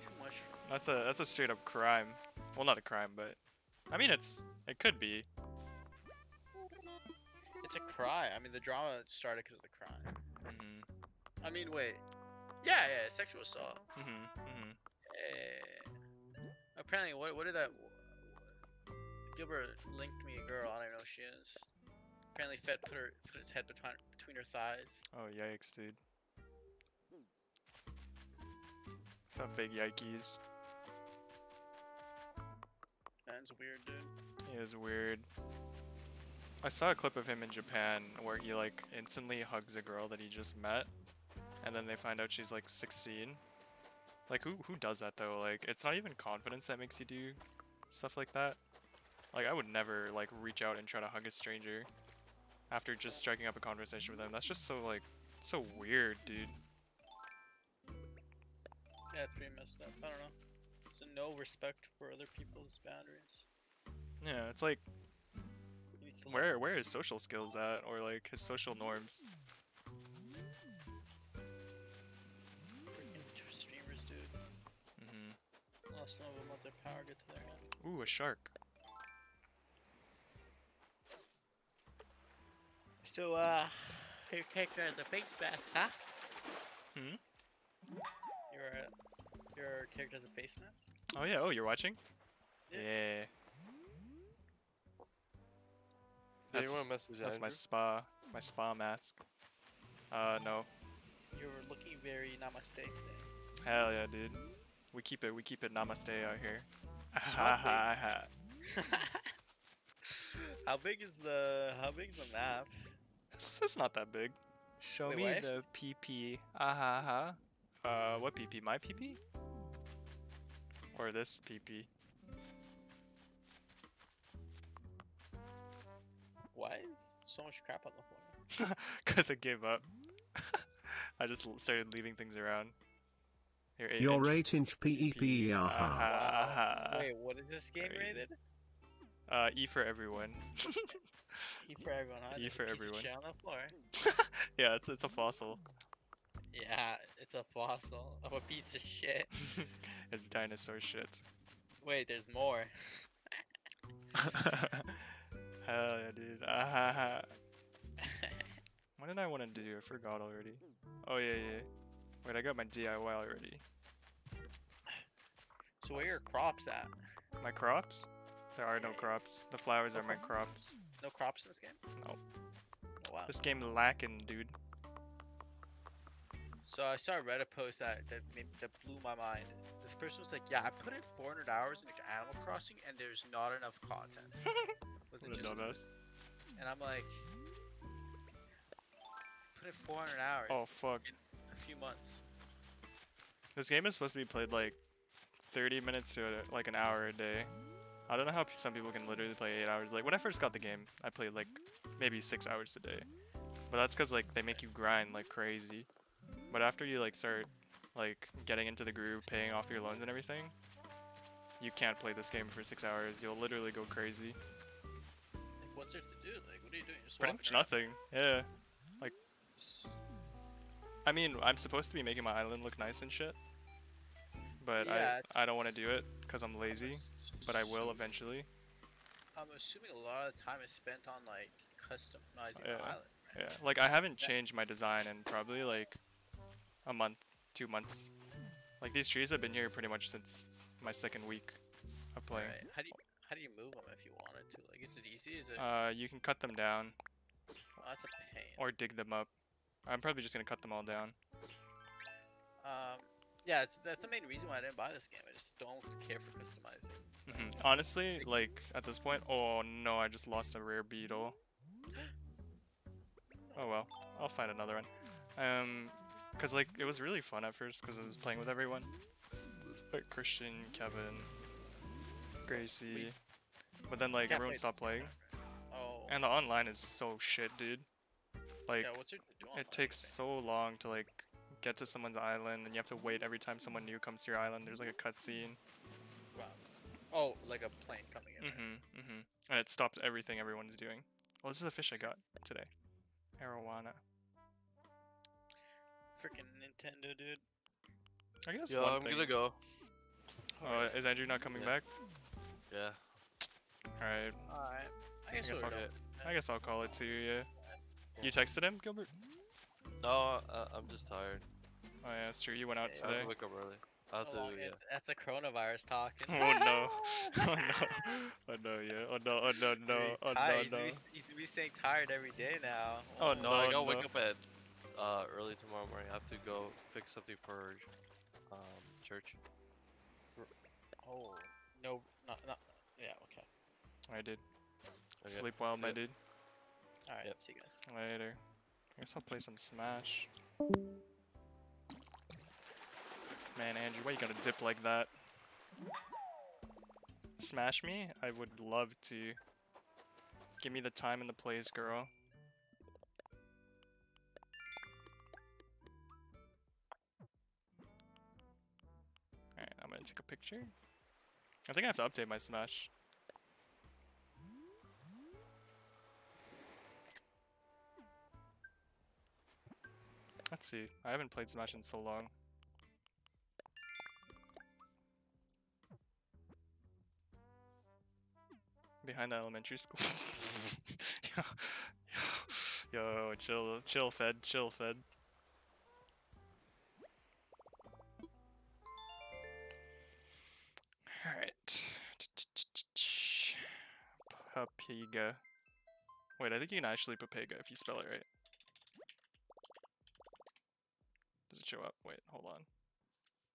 Too much. That's a that's a straight up crime. Well, not a crime, but I mean it's it could be. It's a cry. I mean, the drama started because of the crime. Mhm. I mean, wait. Yeah, yeah, sexual assault. Mm -hmm. Mm -hmm. Eh, apparently, what what did that? Gilbert linked me a girl. I don't even know who she is. Apparently, Fed put her put his head between between her thighs. Oh yikes, dude. Some big yikes. Man's weird, dude. He is weird. I saw a clip of him in Japan where he like instantly hugs a girl that he just met, and then they find out she's like 16. Like who who does that though? Like it's not even confidence that makes you do stuff like that. Like I would never like reach out and try to hug a stranger after just striking up a conversation with them. That's just so like so weird, dude. Yeah, it's pretty messed up. I don't know. So no respect for other people's boundaries. Yeah, it's like He needs to learn. where where is social skills at or like his social norms? Freaking streamers, dude. Mhm. Well, some of them let their power get to their head. Ooh, a shark. So, uh, your character has a face mask, huh? Hmm? Your uh, your character has a face mask. Oh yeah, oh you're watching? Yeah. Yeah. Did That's, anyone message that's my spa, my spa mask. Uh, no. You're looking very namaste today. Hell yeah, dude. We keep it, we keep it namaste out here. how big- Ha ha ha. how big is the how big is the map? It's, it's not that big. Show Wait, me what? the PP. Ah ha ha. Uh, what PP? My PP? Or this PP? Why is so much crap on the floor? Cause I gave up. I just started leaving things around. Here, eight Your inch 8 inch PEP, aha. aha. Wait, what is this game Sorry. rated? Uh, E for everyone. E for everyone, huh? E for everyone. on the floor. yeah, it's it's a fossil. Yeah, it's a fossil of a piece of shit. it's dinosaur shit. Wait, there's more. Hell yeah, dude. Ha. What did I want to do? I forgot already. Oh yeah, yeah. Wait, I got my DIY already. So where are your crops at? My crops? There are no crops. The flowers are my crops. No crops in this game? No. Oh, wow. This game lacking, dude. So I saw I read a Reddit post that that, made, that blew my mind. This person was like, "Yeah, I put in 400 hours into Animal Crossing, and there's not enough content." What a just- dumbass. and I'm like, "Put in 400 hours Oh fuck. in a few months." This game is supposed to be played like 30 minutes to like an hour a day. I don't know how some people can literally play 8 hours. Like when I first got the game, I played like maybe 6 hours a day. But that's cuz like they make you grind like crazy. But after you like start like getting into the groove, paying off your loans and everything, you can't play this game for 6 hours. You'll literally go crazy. Like, what's there to do? Like, what are you doing? Just Pretty much around? nothing. Yeah. Like I mean, I'm supposed to be making my island look nice and shit. But Yeah, I I don't want to do it cuz I'm lazy, but I will eventually. I'm assuming a lot of time is spent on like customizing Yeah. the island. Yeah, like I haven't changed my design in probably like a month, two months. Like these trees have been here pretty much since my second week of playing. Right. How do you how do you move them if you wanted to? Like, is it easy? Is it? Uh, you can cut them down oh, that's a pain. or dig them up. I'm probably just gonna cut them all down. Um, yeah, it's, that's the main reason why I didn't buy this game. I just don't care for customizing. hmm Honestly, like at this point, oh no, I just lost a rare beetle. Oh well, I'll find another one. Um, cause like it was really fun at first, cause I was playing with everyone, like Christian, Kevin, Gracie. But then like everyone stopped playing. Oh. and the online is so shit, dude. Like yeah, what's your do it takes so long to like get to someone's island, and you have to wait every time someone new comes to your island. There's like a cutscene. Wow. Oh, like a plane coming in. Mm-hmm. Mm-hmm. And it stops everything everyone's doing. Well, this is a fish I got today. Arowana. Freaking Nintendo, dude. I guess Yeah, one I'm thing. gonna go. Oh, is Andrew not coming Yeah. back? Yeah. All right. Alright. I guess, guess we're I'll done. I guess I'll call it too. Yeah. You texted him, Gilbert? No, uh, I'm just tired. Oh yeah, that's true. You went out I have today. to wake up early. I have How to, long yeah. That's a coronavirus talking. Oh no! Oh no! Oh no! Yeah! Oh no! Oh no! No! Oh tired. no! he's, Gonna be, he's gonna be saying tired every day now. Oh No, I gotta wake up at uh, early tomorrow morning. I have to go fix something for um, church. Oh. No, not, not. Yeah, okay. I did. Okay, Sleep well, see my ya. dude. Alright, Yep. see you guys. Later. I guess I'll play some Smash. Man, Andrew, why you gonna dip like that? Smash me? I would love to. Give me the time and the place, girl. Alright, take a picture. I think I have to update my Smash. Let's see. I haven't played Smash in so long. Behind the elementary school. yo, yo, yo, chill, chill, Fed, chill, Fed. Alright. Pepega. Wait, I think you can actually Pepega if you spell it right. Does it show up? Wait, hold on.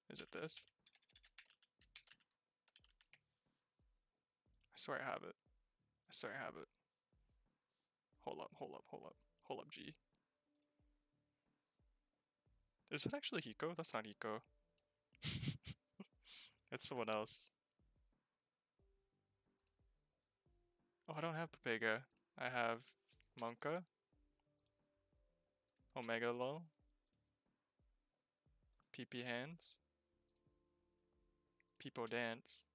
Is it this? I swear I have it. I swear I have it. Hold up, hold up, hold up. Hold up, G. Is it actually Hiko? That's not Hiko. it's someone else. Oh, I don't have Pepega. I have Monka. OMEGALUL. PP Hands. Peepo Dance.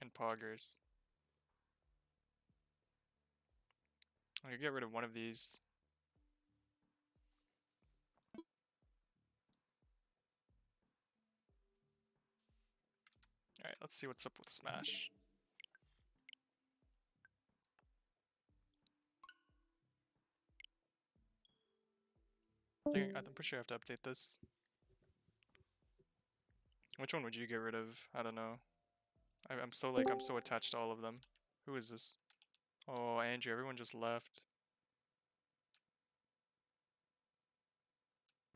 And Poggers. I could get rid of one of these. Alright, let's see what's up with Smash. I mm. think, I'm pretty sure I have to update this. Which one would you get rid of? I don't know. I, I'm so like I'm so attached to all of them. Who is this? Oh, Andrew, everyone just left.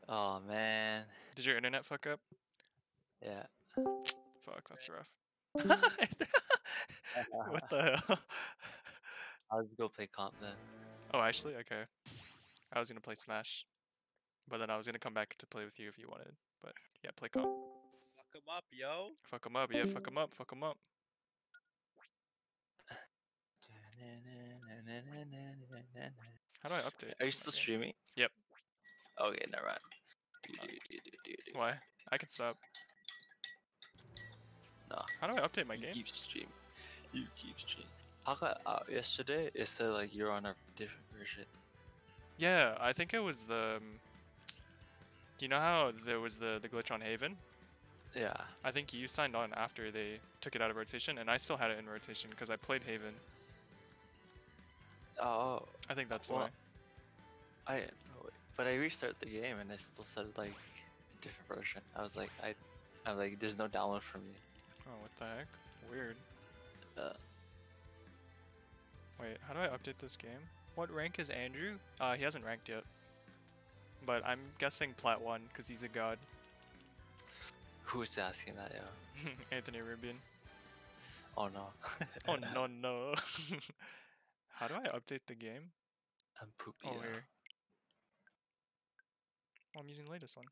Oh man. Did your internet fuck up? Yeah. Fuck, that's rough. what the hell? I'll just go play comp then. Oh, actually, okay. I was gonna play Smash, but then I was gonna come back to play with you if you wanted. But yeah, play comp. Fuck him up, yo. Fuck 'em up, yeah, fuck 'em up, fuck 'em up. How do I update? Are you still game? streaming? Yep. Okay, never mind. Do, do, do, do, do, do. Why? I can stop. No. How do I update my you game? keep streaming. You keep streaming. How got uh, yesterday it said like you're on a different version? Yeah, I think it was the. Um, you know how there was the the glitch on Haven? Yeah. I think you signed on after they took it out of rotation, and I still had it in rotation because I played Haven. Oh. I think that's well, why. I didn't know it, but I restarted the game and it still said like a different version. I was like, I, I'm like, there's no download for me. Oh, what the heck? Weird. Uh, Wait, how do I update this game? What rank is Andrew? Uh, he hasn't ranked yet. But I'm guessing plat one because he's a god. who's asking that, yo? Anthony Rubin. Oh no. Oh no no. how do I update the game? I'm poopy. Oh here. Oh, I'm using the latest one.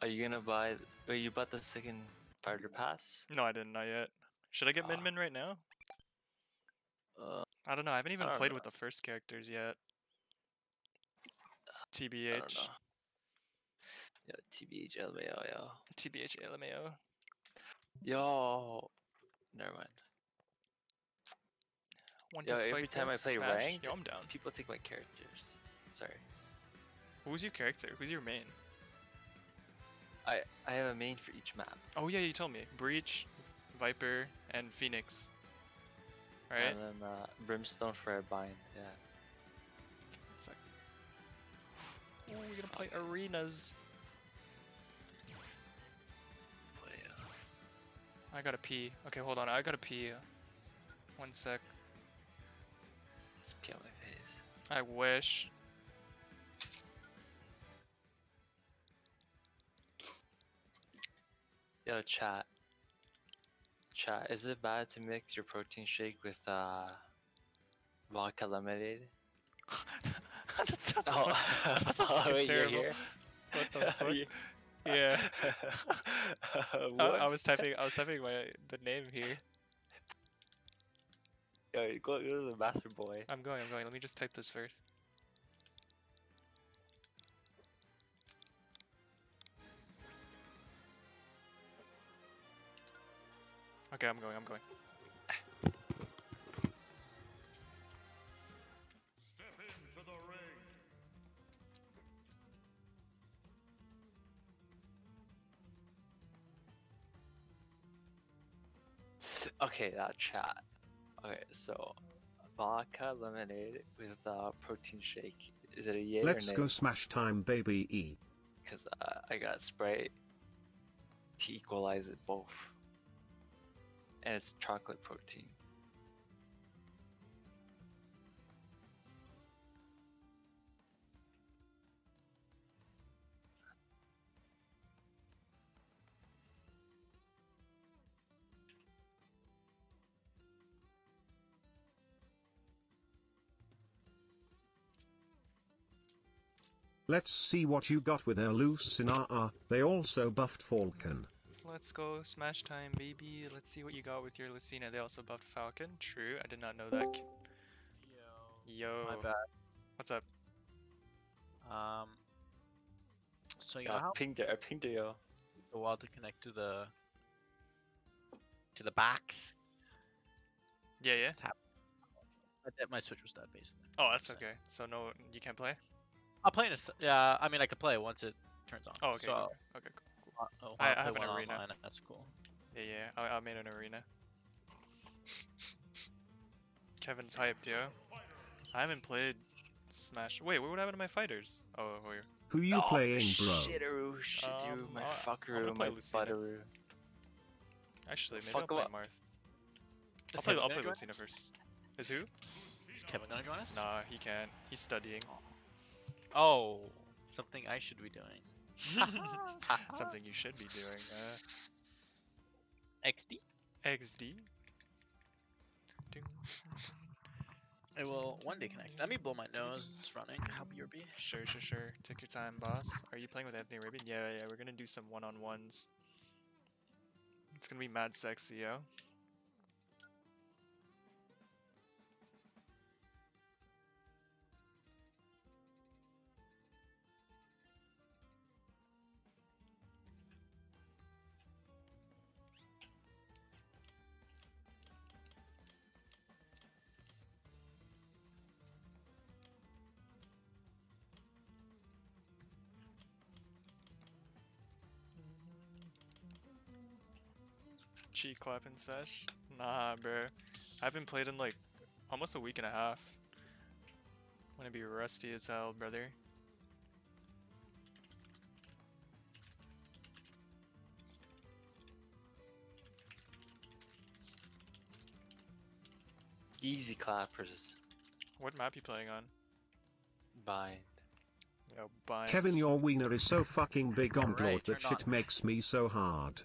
Are you gonna buy? Wait, you bought the second fighter pass? No, I didn't. Not yet. Should I get Min Ah. Min right now? Uh, I don't know. I haven't even played know. with the first characters yet. I don't TBH. know. Yo, TBH LMAO, yo. TBH LMAO. Yo. Never mind. Want Yo, every time I play Smash? ranked, Yo, I'm down. people take my characters. Sorry. Who's your character? Who's your main? I I have a main for each map. Oh yeah, you told me. Breach, Viper, and Phoenix. Right? And then uh, Brimstone for a bind. Yeah. Oh, we're gonna play arenas. Play, uh, I gotta pee. Okay, hold on. I gotta pee. One sec. let's pee on my face. I wish. Yo, chat. Chat, is it bad to mix your protein shake with uh vodka lemonade? that sounds, Oh, fu- that sounds oh, wait, you're terrible. here? What the fuck? Yeah. I, I was typing. I was typing my the name here. Yo, go, go to the bathroom, boy. I'm going. I'm going. Let me just type this first. Okay, I'm going. I'm going. Okay, now chat. Okay, so vodka lemonade with uh, protein shake. Is it a yay Let's go smash time, baby E. Because uh, I got Sprite to equalize it both. And it's chocolate protein. Let's see what you got with Elucinar. They also buffed Falcon. Let's go smash time, baby. Let's see what you got with your Lucina. They also buffed Falcon. True. I did not know that. Yo. My bad. What's up? Um. So you Yeah, know I how pinged it. I pinged it, yo. it's a while to connect to the to the box. Yeah, yeah. Tap. I bet My switch was dead basically. Oh, that's So- okay. So no, you can't play. I'll play in a. s- Yeah, I mean I could play once it turns on. Oh, okay. So, okay. Okay. Cool. uh, oh, I- I'll I play have an arena. online, That's cool. Yeah, yeah. I, I made an arena. Kevin's hyped, yo. I haven't played Smash. Wait, what happened to my fighters? Oh, here. Who are you oh, playing, bro? Shitteroo, shitaroo, Um, my I- fuckaroo, my Lucina. butteroo. Actually, maybe Fuck I'll play up. Marth. I'll Is play, Kevin I'll play Lucina first. Is who? Is Kevin gonna join us? Nah, he can't. He's studying. Oh, something I should be doing. Something you should be doing. Uh, XD. XD. Ding. I will one day connect. Let me blow my nose. It's running. How BRB? Sure, sure, sure. Take your time, boss. Are you playing with Anthony Arabian? Yeah, yeah. We're gonna do some one-on-ones. It's gonna be mad sexy, yo. Clapping sesh? Nah, bro. I haven't played in like almost a week and a half. I'm gonna be rusty as hell, brother. Easy clappers. What map you playing on? Bind. Yo, bind. Kevin, your wiener is so fucking big on Alright, blood that turned shit on. makes me so hard.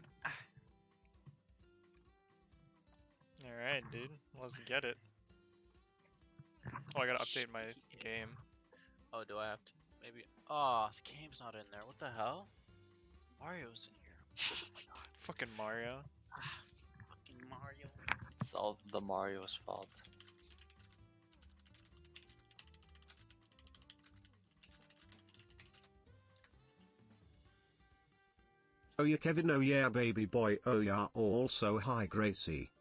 grind, dude. Let's get it. Oh, I gotta update my game. Oh, do I have to? Maybe. Oh, the game's not in there. What the hell? Mario's in here. Oh my god. fucking Mario. Ah, fucking Mario. It's all the Mario's fault. Oh yeah, Kevin. Oh yeah, baby boy. Oh yeah. Also, hi, Gracie.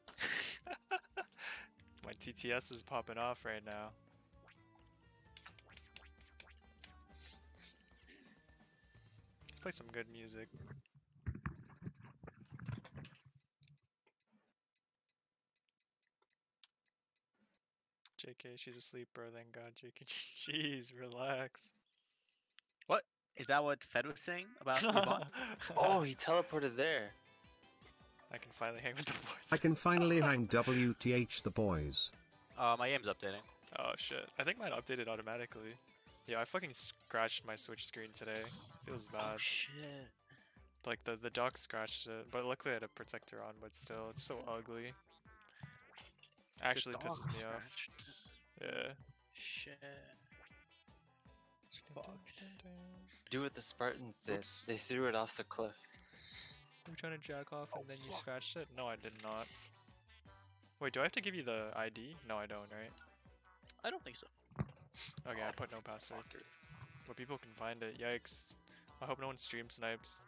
My TTS is popping off right now. Play some good music. JK, she's asleep, bro. Thank God, JK. Jeez, relax. What is that? What Fed was saying about? Oh, he teleported there. I can finally hang with the boys. I can finally hang WTH the boys. Uh, my game's updating. Oh shit. I think mine updated automatically. Yeah, I fucking scratched my Switch screen today. Feels bad. Oh shit. Like the the dock scratched it, but luckily I had a protector on. But still, it's so ugly. Actually pisses dog me off. scratched. Yeah. Shit. It's fucked. Do what the Spartans did. Oops. They threw it off the cliff. You trying to jack off and Oh, then you fuck. scratched it? No, I did not. Wait, do I have to give you the ID? No, I don't, right? I don't think so. Okay, I put no password. But people can find it. Yikes. I hope no one stream snipes.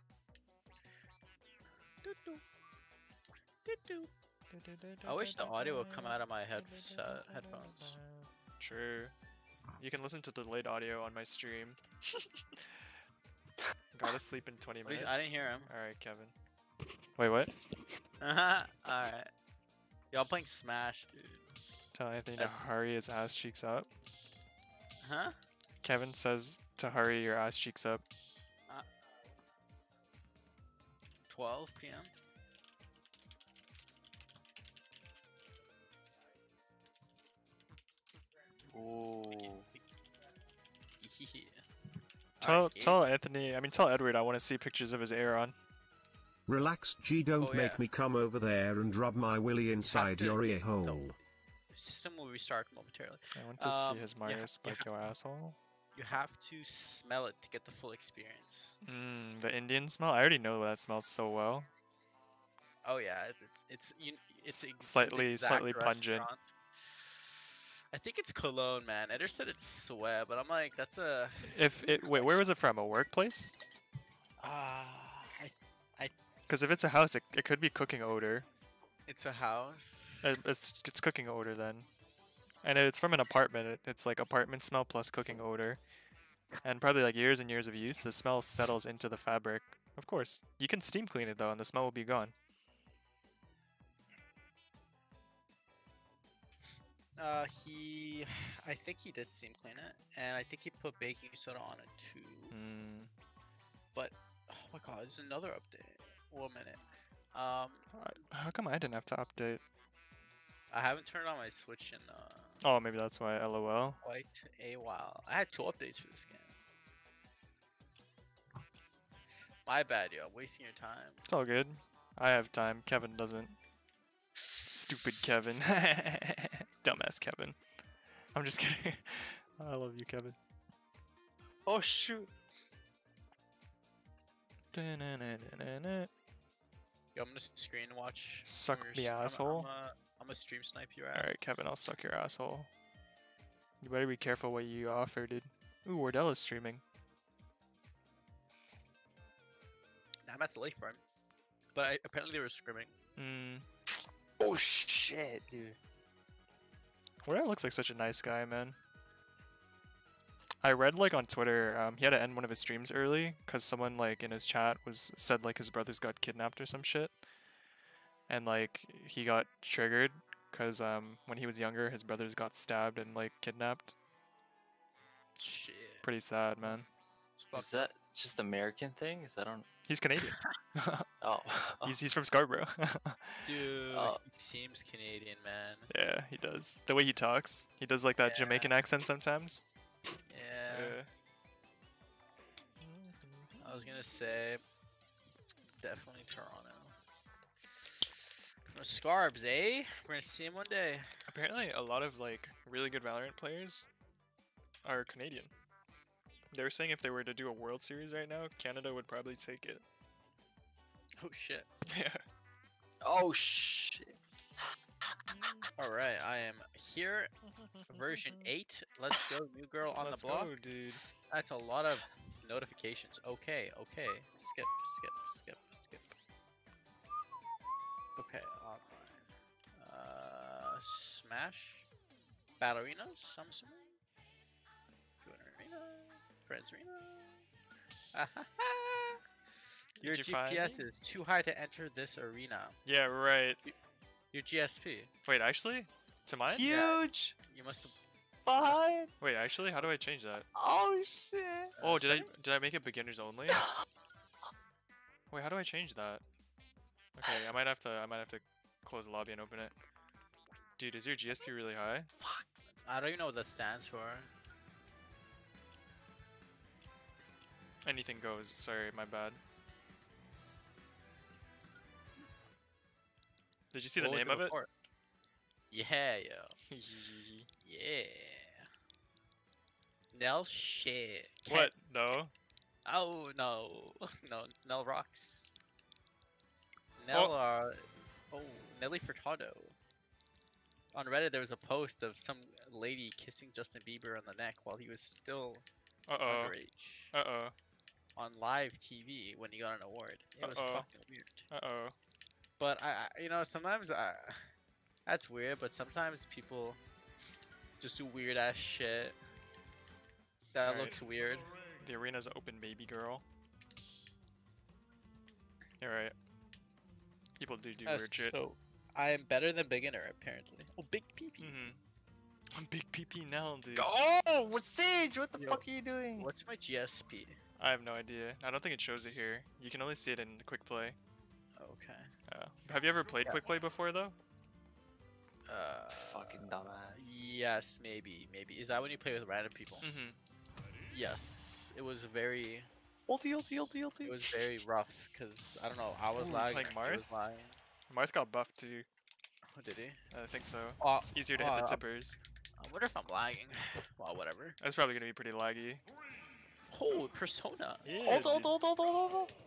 I wish the audio would come out of my head uh, headphones. True. You can listen to delayed audio on my stream. Gotta sleep in 20 minutes. I didn't hear him. Alright, Kevin. Wait, what? Alright. Y'all playing Smash, dude. Tell Anthony to Uh, hurry his ass cheeks up. Huh? Kevin says to hurry your ass cheeks up. 12 p.m. Ooh. Yeah. Tell Alright, Gabe. tell Anthony, I mean tell Edward I want to see pictures of his Aeron. Relax, G. Don't Oh, make yeah. me come over there and rub my willy inside to- your ear the hole. System will restart momentarily. I want to Um, see his yeah, Mario you spike your asshole. You have to smell it to get the full experience. Mmm, the Indian smell? I already know that smells so well. Oh yeah, it's it's it's, you, it's, ex- it's Slightly- exact slightly pungent. restaurant. I think it's cologne, man. Eder said it's sweat, but I'm like, that's a. If it wait, where was it from? A workplace? Ah, I, I, Because if it's a house, it, it could be cooking odor. it's a house. Uh, It's it's cooking odor then, and it's from an apartment. It, it's like apartment smell plus cooking odor, and probably like years and years of use. The smell settles into the fabric. Of course, you can steam clean it though, and the smell will be gone. Uh, he, I think he did steam clean it, and I think he put baking soda on it too. Mm. But oh my god, there's another update. One minute. Um, How come I didn't have to update? I haven't turned on my Switch in uh, Oh, maybe that's why. LOL. quite a while. I had two updates for this game. My bad, yo. I'm wasting your time. It's all good. I have time. Kevin doesn't. Stupid Kevin. Dumbass Kevin. I'm just kidding. I love you, Kevin. Oh shoot. Da-na-na-na-na-na. Yo, I'm gonna screen watch. Suck your me s- I'm- asshole. I'm, uh, I'm gonna stream snipe your ass. Alright, Kevin, I'll suck your asshole. You better be careful what you offer, dude. Ooh, Wardell is streaming. Nah, I'm at the lakefront. But I, apparently they were scrimming. Mm. Oh shit, dude. Wardell looks like such a nice guy, man. I read like on Twitter, um, he had to end one of his streams early because someone like in his chat was said like his brothers got kidnapped or some shit, and like he got triggered because um when he was younger his brothers got stabbed and like kidnapped. Shit. Pretty sad, man. Is that just American thing? Is that on? He's Canadian. Oh. he's he's from Scarborough. Dude, Oh. he seems Canadian, man. yeah, he does. The way he talks, he does like that Yeah. Jamaican accent sometimes. Yeah. Yeah. I was gonna say, definitely Toronto. From Scarbs, eh? We're gonna see him one day. Apparently, a lot of like really good Valorant players are Canadian. They're saying if they were to do a World Series right now, Canada would probably take it. Oh shit. Yeah. Oh shit. Alright, I am here. Version 8. Let's go, new girl on Let's the block. go, dude. That's a lot of notifications. Okay, okay. Skip, skip, skip, skip. Okay, online. Uh, Smash. Battle arenas, I'm. Join arena. Friends arena. Your Did you find GSP me? is too high to enter this arena. Yeah, right. Your GSP. Wait, actually? To mine? Huge. You must have. Behind. Wait, actually, how do I change that? Oh shit. Oh, Uh, did I did I make it beginners only? Wait, how do I change that? Okay, I might have to I might have to close the lobby and open it. Dude, is your GSP really high? I don't even know what that stands for. Anything goes. Sorry, my bad. Did you see the What was name of it? before? Yeah, yo. Yeah. Nell shit. what? No. Oh no, no, Nell rocks. Nell, uh, oh, Nelly Furtado. On Reddit, there was a post of some lady kissing Justin Bieber on the neck while he was still Uh oh. underage Uh oh. on live TV when he got an award. It was Uh-oh. fucking weird. Uh oh. But I, I- you know, sometimes I, that's weird. But sometimes people just do weird ass shit. That Alright. looks weird. The arena's open, baby girl. You're right. People do do Uh, weird shit. so I am better than beginner apparently. Oh, big PP. Mm-hmm. I'm big PP now, dude. Oh, what Sage? What the Yo. fuck are you doing? What's my GSP? I have no idea. I don't think it shows it here. You can only see it in quick play. Okay. Uh, have you ever played Yeah. quick play before though? Uh, Fucking dumbass. Yes, maybe, maybe. Is that when you play with random people? Mm-hmm. Yes. It was very, Ulti, ulti, ulti, ulti. it was very rough because I don't know. I was Ooh, lagging. playing he Marth? was lagging. Marth got buffed too. Oh, did he? I think so. Oh, It's easier to oh, hit the I- tippers. I wonder if I'm lagging. Well, whatever. That's probably gonna be pretty laggy. Oh, Persona. Yeah. Ult, ult, dude. ult, ult, ult, ult, ult. Oh,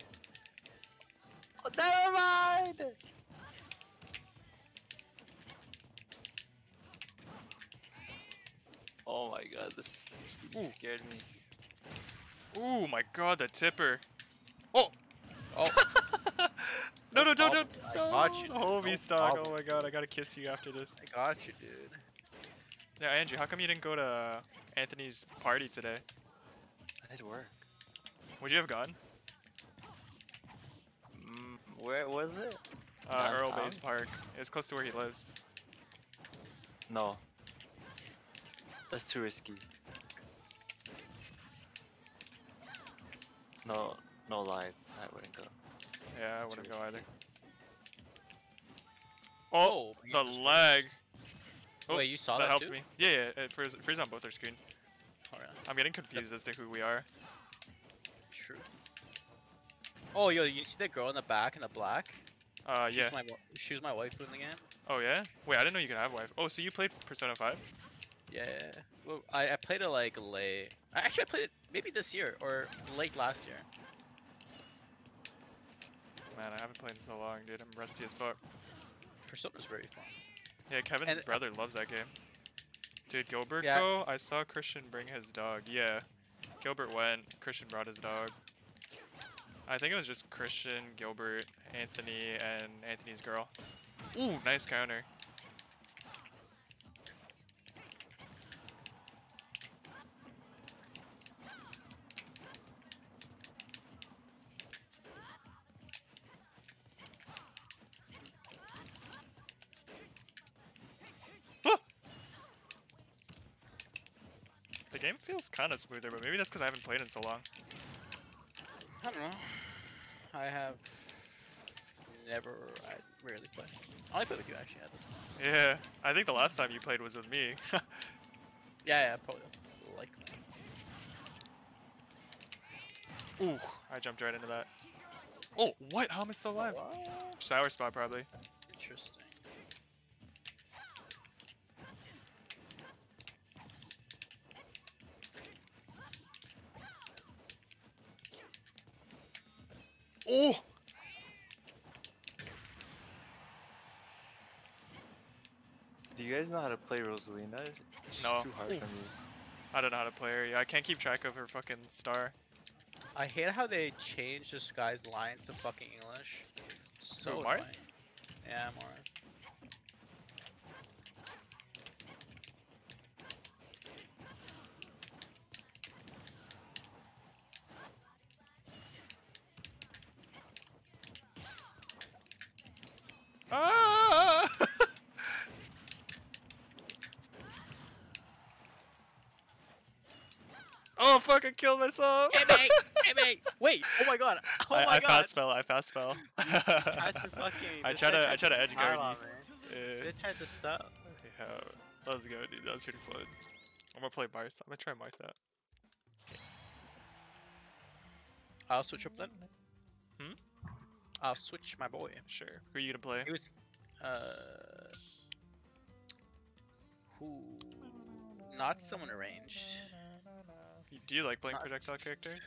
Never mind. Oh my god, this, this really Ooh. scared me. Ooh my god, the tipper. Oh! Oh. no, no, don't, don't. I No, got you, dude. homie No stock. problem. Oh my god, I gotta kiss you after this. I got you, dude. Yeah, Andrew, how come you didn't go to Anthony's party today? I had work. Would you have gone? Where was it? Uh, Earl Downtown? Bays Park. It's close to where he lives. No. That's too risky. No, no lie, I wouldn't go. Yeah, I wouldn't go risky. either. Oh, you the just- lag. Oh, Wait, you saw that that helped too? me. Yeah, yeah, it frees, frees on both our screens. Alright. I'm getting confused as to who we are. Oh, yo, you see that girl in the back in the black? Uh, She yeah. was my, she was my wife in the game. Oh, yeah? Wait, I didn't know you could have wife. Oh, so you played Persona 5? Yeah. Well, I, I played it like late. Actually, I played it maybe this year or late last year. Man, I haven't played in so long, dude. I'm rusty as fuck. Persona's very fun. Yeah, Kevin's And- brother loves that game. Dude, Gilbert Yeah. go? I saw Christian bring his dog. Yeah. Gilbert went. Christian brought his dog. I think it was just Christian, Gilbert, Anthony, and Anthony's girl. Ooh, nice counter. The game feels kind of smoother, but maybe that's because I haven't played in so long. I don't know. I have never. I rarely play. I only play with you actually at this point. Yeah, I think the last time you played was with me. Yeah, yeah, probably likely. Ooh, I jumped right into that. Oh, oh what? How am I still alive? Sour spot, probably. Interesting. Oh! Do you guys know how to play Rosalina? It's No. too hard for me. I don't know how to play her. Yeah, I can't keep track of her fucking star. I hate how they changed this guy's lines to fucking English. So Who, Marth? annoying. Yeah, Morris. Oh fuck! Killed myself. Hey mate, hey mate. Wait. Oh my god. Oh I, my I god. fast fell. I fast fell. fucking. I try to I try to edge guard on you. me. Yeah. They tried to stop. Yeah, that was good, dude. That was pretty fun. I'm gonna play Marth. I'm gonna try Marth out. I'll switch up then. Hmm? I'll switch my boy. Sure. Who are you gonna play? He was. Uh. Who? Not someone arranged. Do you like playing projectile characters?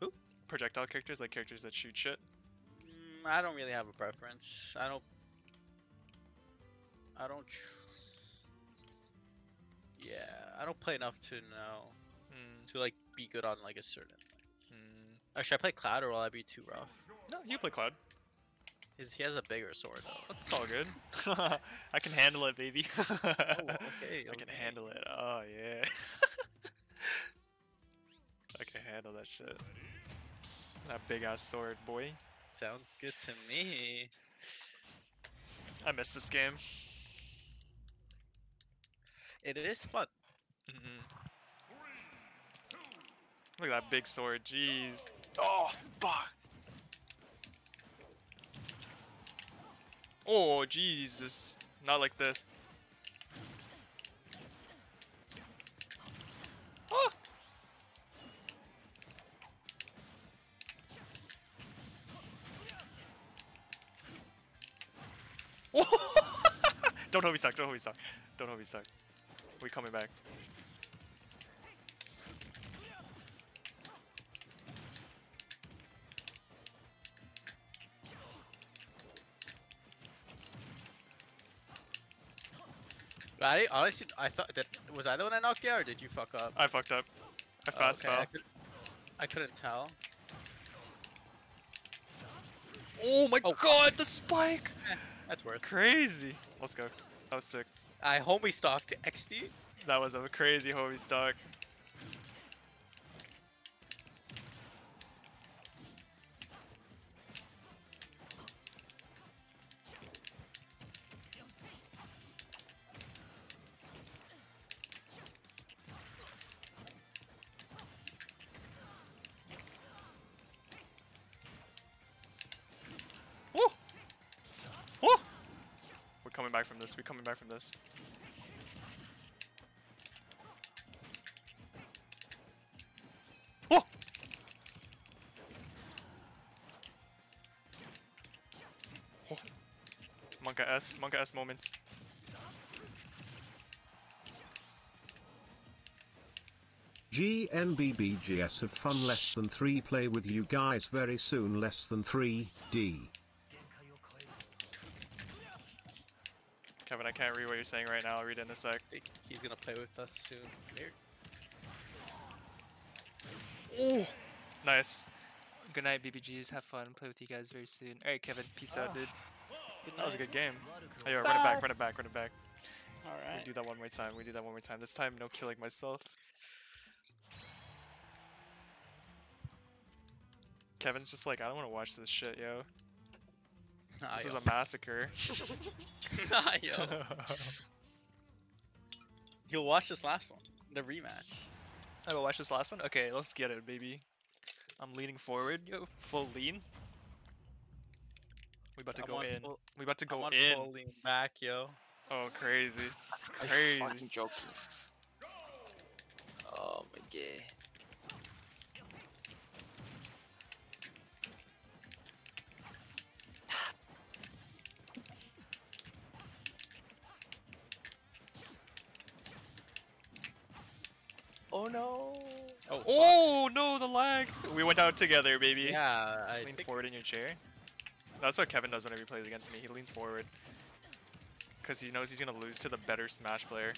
Who? Projectile characters, like characters that shoot shit. Mm, I don't really have a preference. I don't. I don't. Yeah, I don't play enough to know Hmm. to like be good on like a certain. Or should I play Cloud or will I be too rough? No, you play Cloud. His, he has a bigger sword though. It's all good. I can handle it, baby. Oh, okay. I can handle it. Oh yeah. I can handle that shit. That big ass sword, boy. Sounds good to me. I miss this game. It is fun. Mhm. Look at that big sword, jeez. Oh fuck! Oh Jesus! Not like this. Oh! don't hold me stuck, don't hold me stuck. Don't hold me stuck. We coming back. I honestly, I thought that was I the one I knocked you out, or did you fuck up? I fucked up. I Oh, fast okay, I, fell. could, I couldn't tell. Oh my Oh. god, the spike! Eh. That's worth. Crazy. Let's go. That was sick. I homie stocked XD. That was a crazy homie stock. Back from this. Oh! Oh. Monka S, Monka S moment. GNBBGS have fun less than 3 play with you guys very soon less than 3 D. Kevin, I can't read what you're saying right now. I'll read it in a sec. I think he's gonna play with us soon. Here. Oh! Nice. Good night, BBGs. Have fun. Play with you guys very soon. Alright, Kevin. Peace out, dude. That was a good game. Oh, hey, yo, run it back, run it back, run it back. All right. We Alright. do that one more time. We do that one more time. This time, no killing myself. Kevin's just like, I don't want to watch this shit, yo. Nah, This is a massacre. nah, yo. You'll watch this last one, the rematch. I will watch this last one. Okay, let's get it, baby. I'm leaning forward, yo. Full lean. We about to I'm go in. full- we about to I'm go in. full lean back, yo. Oh, crazy. I Crazy. fucking joking. Oh my god. Oh no. Oh, Oh no, the lag! We went out together, baby. yeah. I Lean think forward in your chair. That's what Kevin does whenever he plays against me. He leans forward. Because he knows he's going to lose to the better Smash player.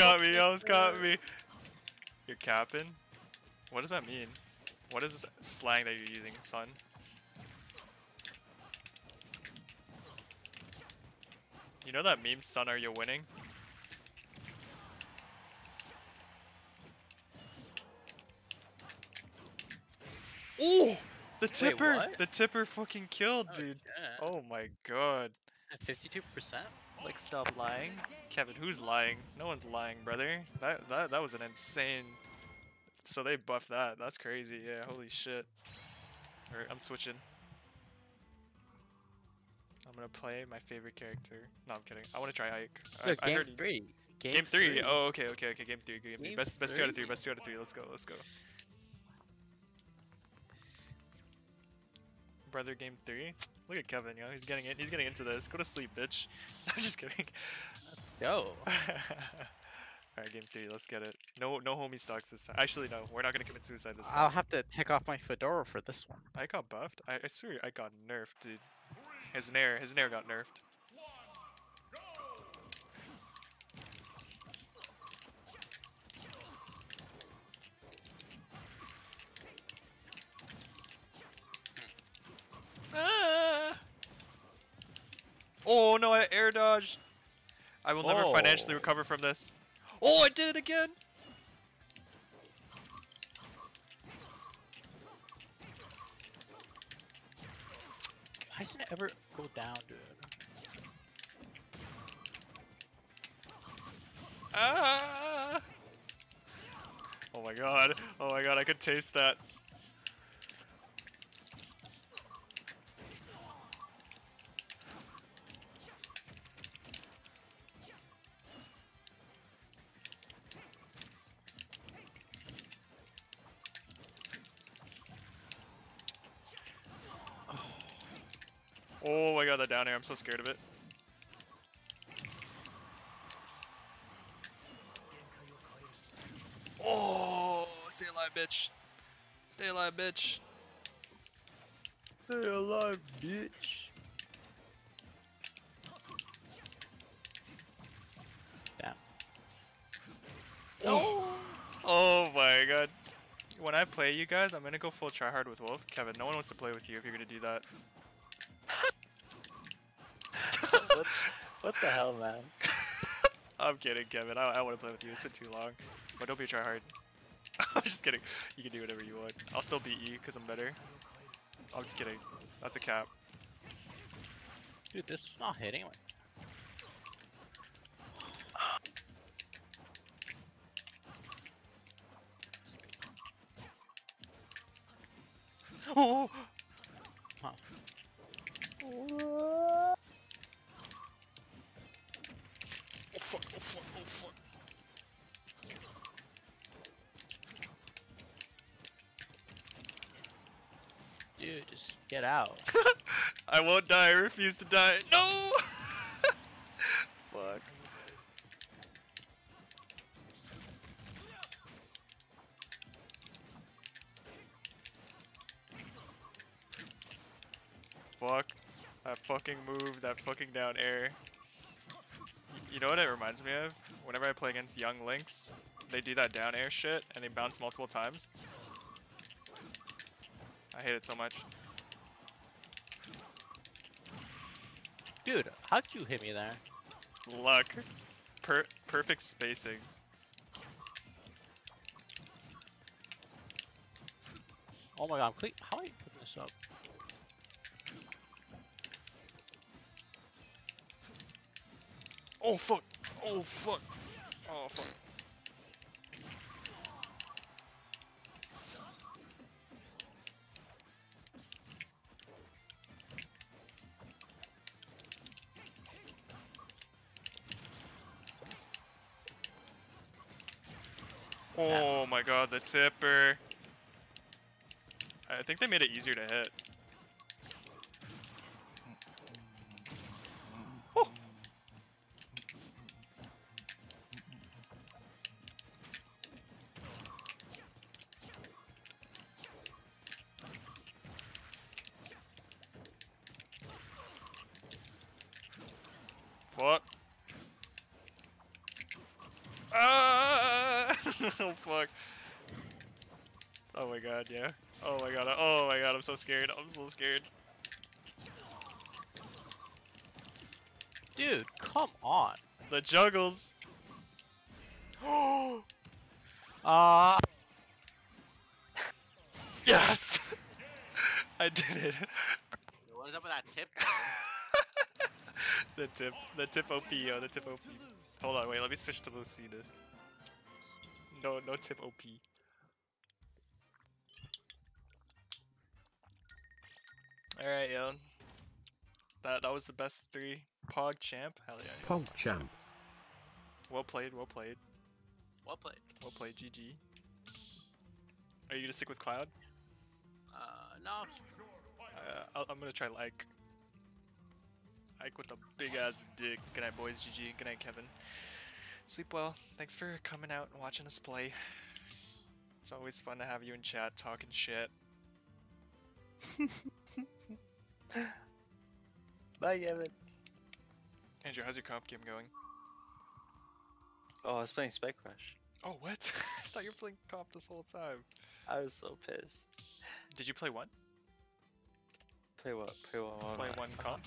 No! you almost got me. Almost got me. You're capping? What does that mean? What is this slang that you're using, son? You know that meme, son, are you winning? Ooh! The tipper! what? the tipper fucking killed, Oh, dude. yeah. Oh my god. Fifty-two percent. Like, stop lying. Kevin, who's lying? No one's lying, brother. That that that was an insane. So they buffed that. That's crazy. Yeah, holy shit. Alright, I'm switching. I'm gonna play my favorite character. No, I'm kidding. I want to try Ike. I, Look, I game heard three. Game, Game three. Oh, okay, okay, okay. Game three. Game, three. Game Best, best two out of three? three. Best two out of three. Let's go. Let's go. Brother, game three. Look at Kevin, yo. He's getting it. He's getting into this. Go to sleep, bitch. I'm just kidding. Yo. Alright, game three. Let's get it. No, no homie stocks this time. Actually, no. We're not gonna commit suicide this time. I'll have to take off my fedora for this one. I got buffed. I, I swear I got nerfed, dude. His nair, his nair got nerfed. Oh no, I air dodged. I will never financially Oh. recover from this. Oh, I did it again. Why doesn't it ever go down, dude? Ah! Oh my god. Oh my god, I could taste that. I'm so scared of it. Oh, stay alive, bitch. Stay alive, bitch. Stay alive, bitch. Damn. Oh. oh my god. When I play you guys, I'm gonna go full tryhard with Wolf. Kevin, no one wants to play with you if you're gonna do that. What, what the hell, man? I'm kidding, Kevin. I, I want to play with you. It's been too long. But don't be a tryhard. I'm just kidding. You can do whatever you want. I'll still beat you because I'm better. I'm just kidding. That's a cap. Dude, this is not hitting. Like, Oh! Huh. Oh out. I won't die. I refuse to die. No! Fuck. Fuck. That fucking move, that fucking down air. You know what it reminds me of? Whenever I play against young links, they do that down air shit and they bounce multiple times. I hate it so much. Dude, how'd you hit me there? Luck. Per perfect spacing. Oh my god, I'm cle- How are you putting this up? Oh fuck. Oh fuck. Oh fuck. God, the tipper. I think they made it easier to hit. So scared. I'm so scared. Dude, come on. The juggles. Uh Yes! I did it. what is up with that tip? the tip, the tip OP, yo, the tip OP. Hold on, wait, let me switch to Lucina. No, no tip OP. Alright, yo. That that was the best three. Pog champ? Hell yeah. Pog champ. Well played, well played. well played. Well played, GG. Are you gonna stick with Cloud? Uh, no. Uh, I'll, I'm gonna try like. Ike with a big ass dick. Good night, boys. GG. Good night, Kevin. Sleep well. Thanks for coming out and watching us play. It's always fun to have you in chat talking shit. Bye, Kevin. Andrew, how's your comp game going? Oh, I was playing Spike Crush. Oh, what? I thought you were playing comp this whole time. I was so pissed. Did you play one? Play what? Play what? Play one comp?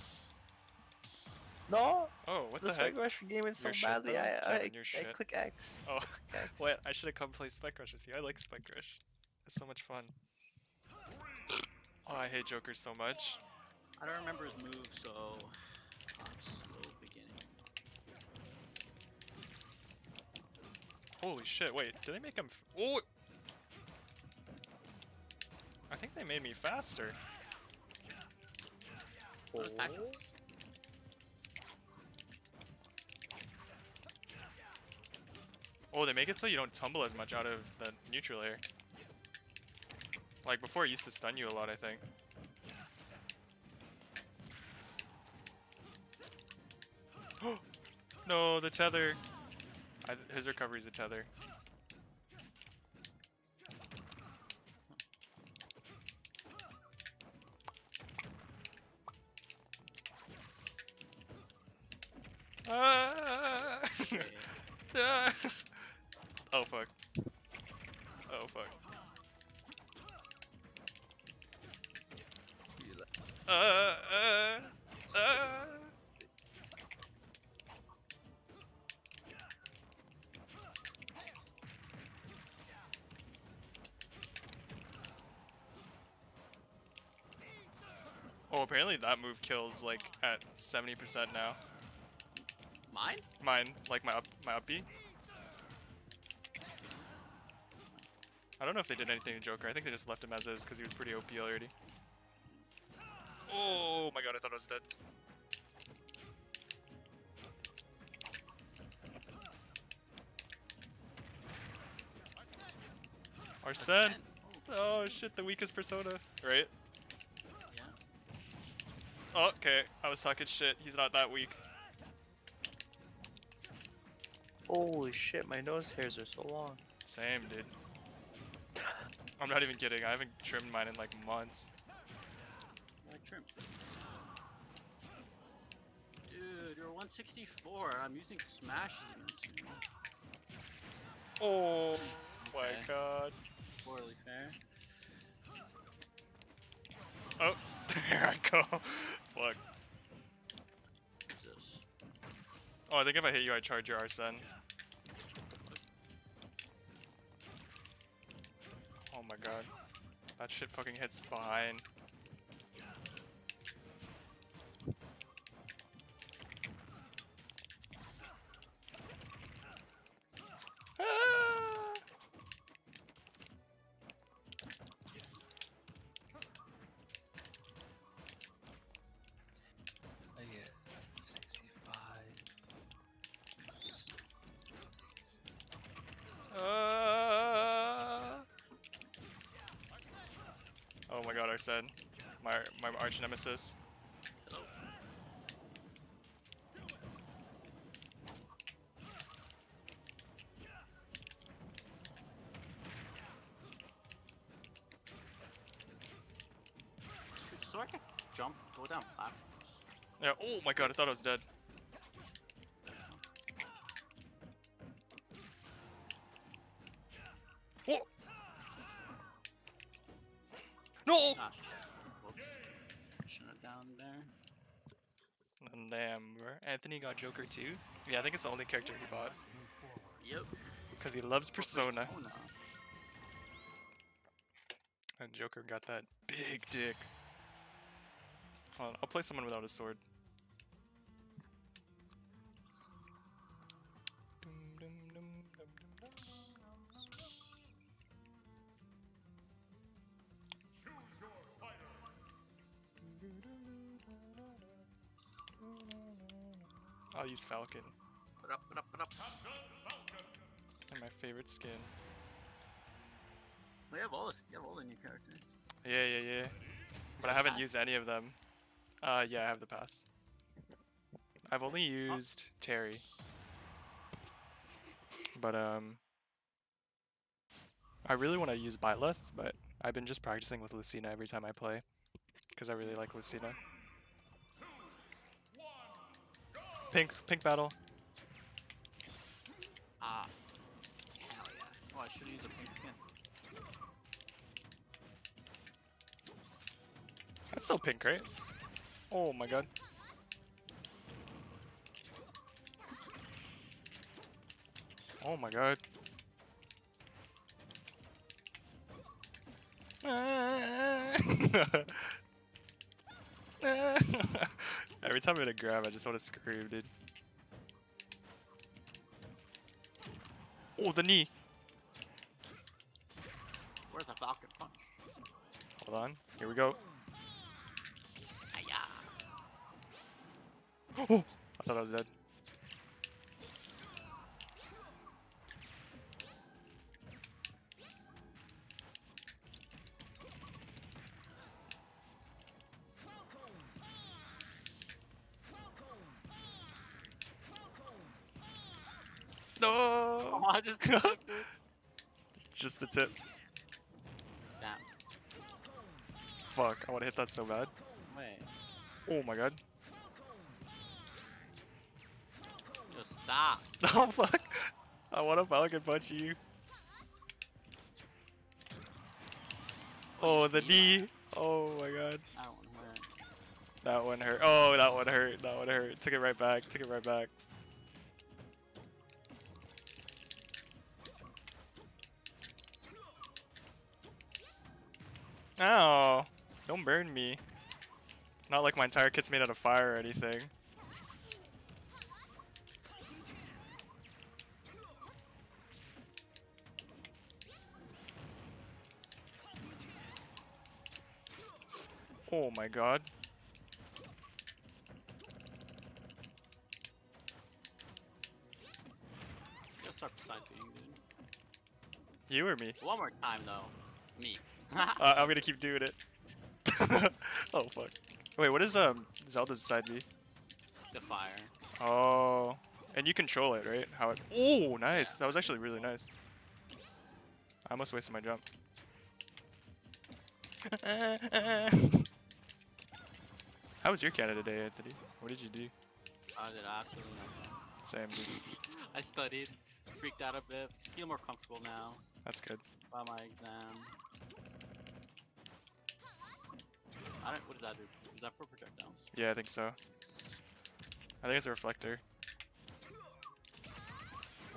No. Oh, what the the heck? Rush game is so You're shit, badly. though? I, I, Kevin, I click X. Oh, X. what? I should have come play Spike Rush with you. I like Spike Rush. It's so much fun. Oh, I hate Joker so much. I don't remember his move, so I'm slow beginning. Holy shit, wait, did they make him f- Oh! I think they made me faster. Those actions. Oh. oh, they make it so you don't tumble as much out of the neutral air. Like before, it used to stun you a lot, I think. no, the tether. I, his recovery's a tether. Ah! Ah! oh fuck. Oh fuck. Uh, uh, uh. Oh, apparently that move kills like at 70% now. Mine? Mine, like my up, my up B. I don't know if they did anything to Joker. I think they just left him as is because he was pretty OP already. Oh my god, I thought I was dead. Arsene! Oh shit, the weakest persona. Right? Yeah. Oh, okay. I was talking shit. He's not that weak. Holy shit, my nose hairs are so long. Same, dude. I'm not even kidding. I haven't trimmed mine in like months. Why trim? Dude, you're 164. I'm using Smash units. Oh my Okay. god. Poorly fair. Oh, there I go. Fuck. Who's this? Oh, I think if I hit you, I charge your Arsene. Oh my god. That shit fucking hits behind. My arch nemesis. So I can jump, go down platforms. Yeah. Oh my god, I thought I was dead. Joker too? Yeah, I think it's the only character he bought. Yep. Because he loves Oh, Persona. And Joker got that big dick. Hold on, I'll play someone without a sword. Falcon. Put up, put up, put up. And my favorite skin. We have all this. You have all the new characters. Yeah, yeah, yeah. But I haven't used any of them. Uh, yeah, I have the pass. I've only used Terry. But, um... I really want to use Byleth, but I've been just practicing with Lucina every time I play. Because I really like Lucina. Pink, pink battle. Ah. Hell yeah. Oh, I should use a pink skin. That's still pink, right? Oh my god. Oh my god. Every time I hit a grab, I just want to scream, dude. Oh, the knee. Where's the Falcon Punch? Hold on. Here we go. Oh, I thought I was dead. Just tipped. Just the tip. Damn. Fuck, I want to hit that so bad. Wait. Oh my god. Yo, stop. Oh fuck! I want to Falcon punch you. Oh, the knee. Oh my god. That one hurt. That one hurt. Oh, that one hurt. That one hurt. Took it right back. Took it right back. Ow. Don't burn me. Not like my entire kit's made out of fire or anything. Oh my god. Just start dude. You or me? One more time though. Me. Uh, I'm gonna keep doing it. oh fuck. Wait, what is um Zelda's side B? the fire. Oh, and you control it, right? How it? Oh, nice. That was actually really nice. I almost wasted my jump. How was your Canada Day, Anthony? What did you do? I did absolutely nothing. Same, dude. I studied, freaked out a bit, feel more comfortable now That's good. by my exam. I don't. What does that do? Is that for projectiles? Yeah, I think so. I think it's a reflector.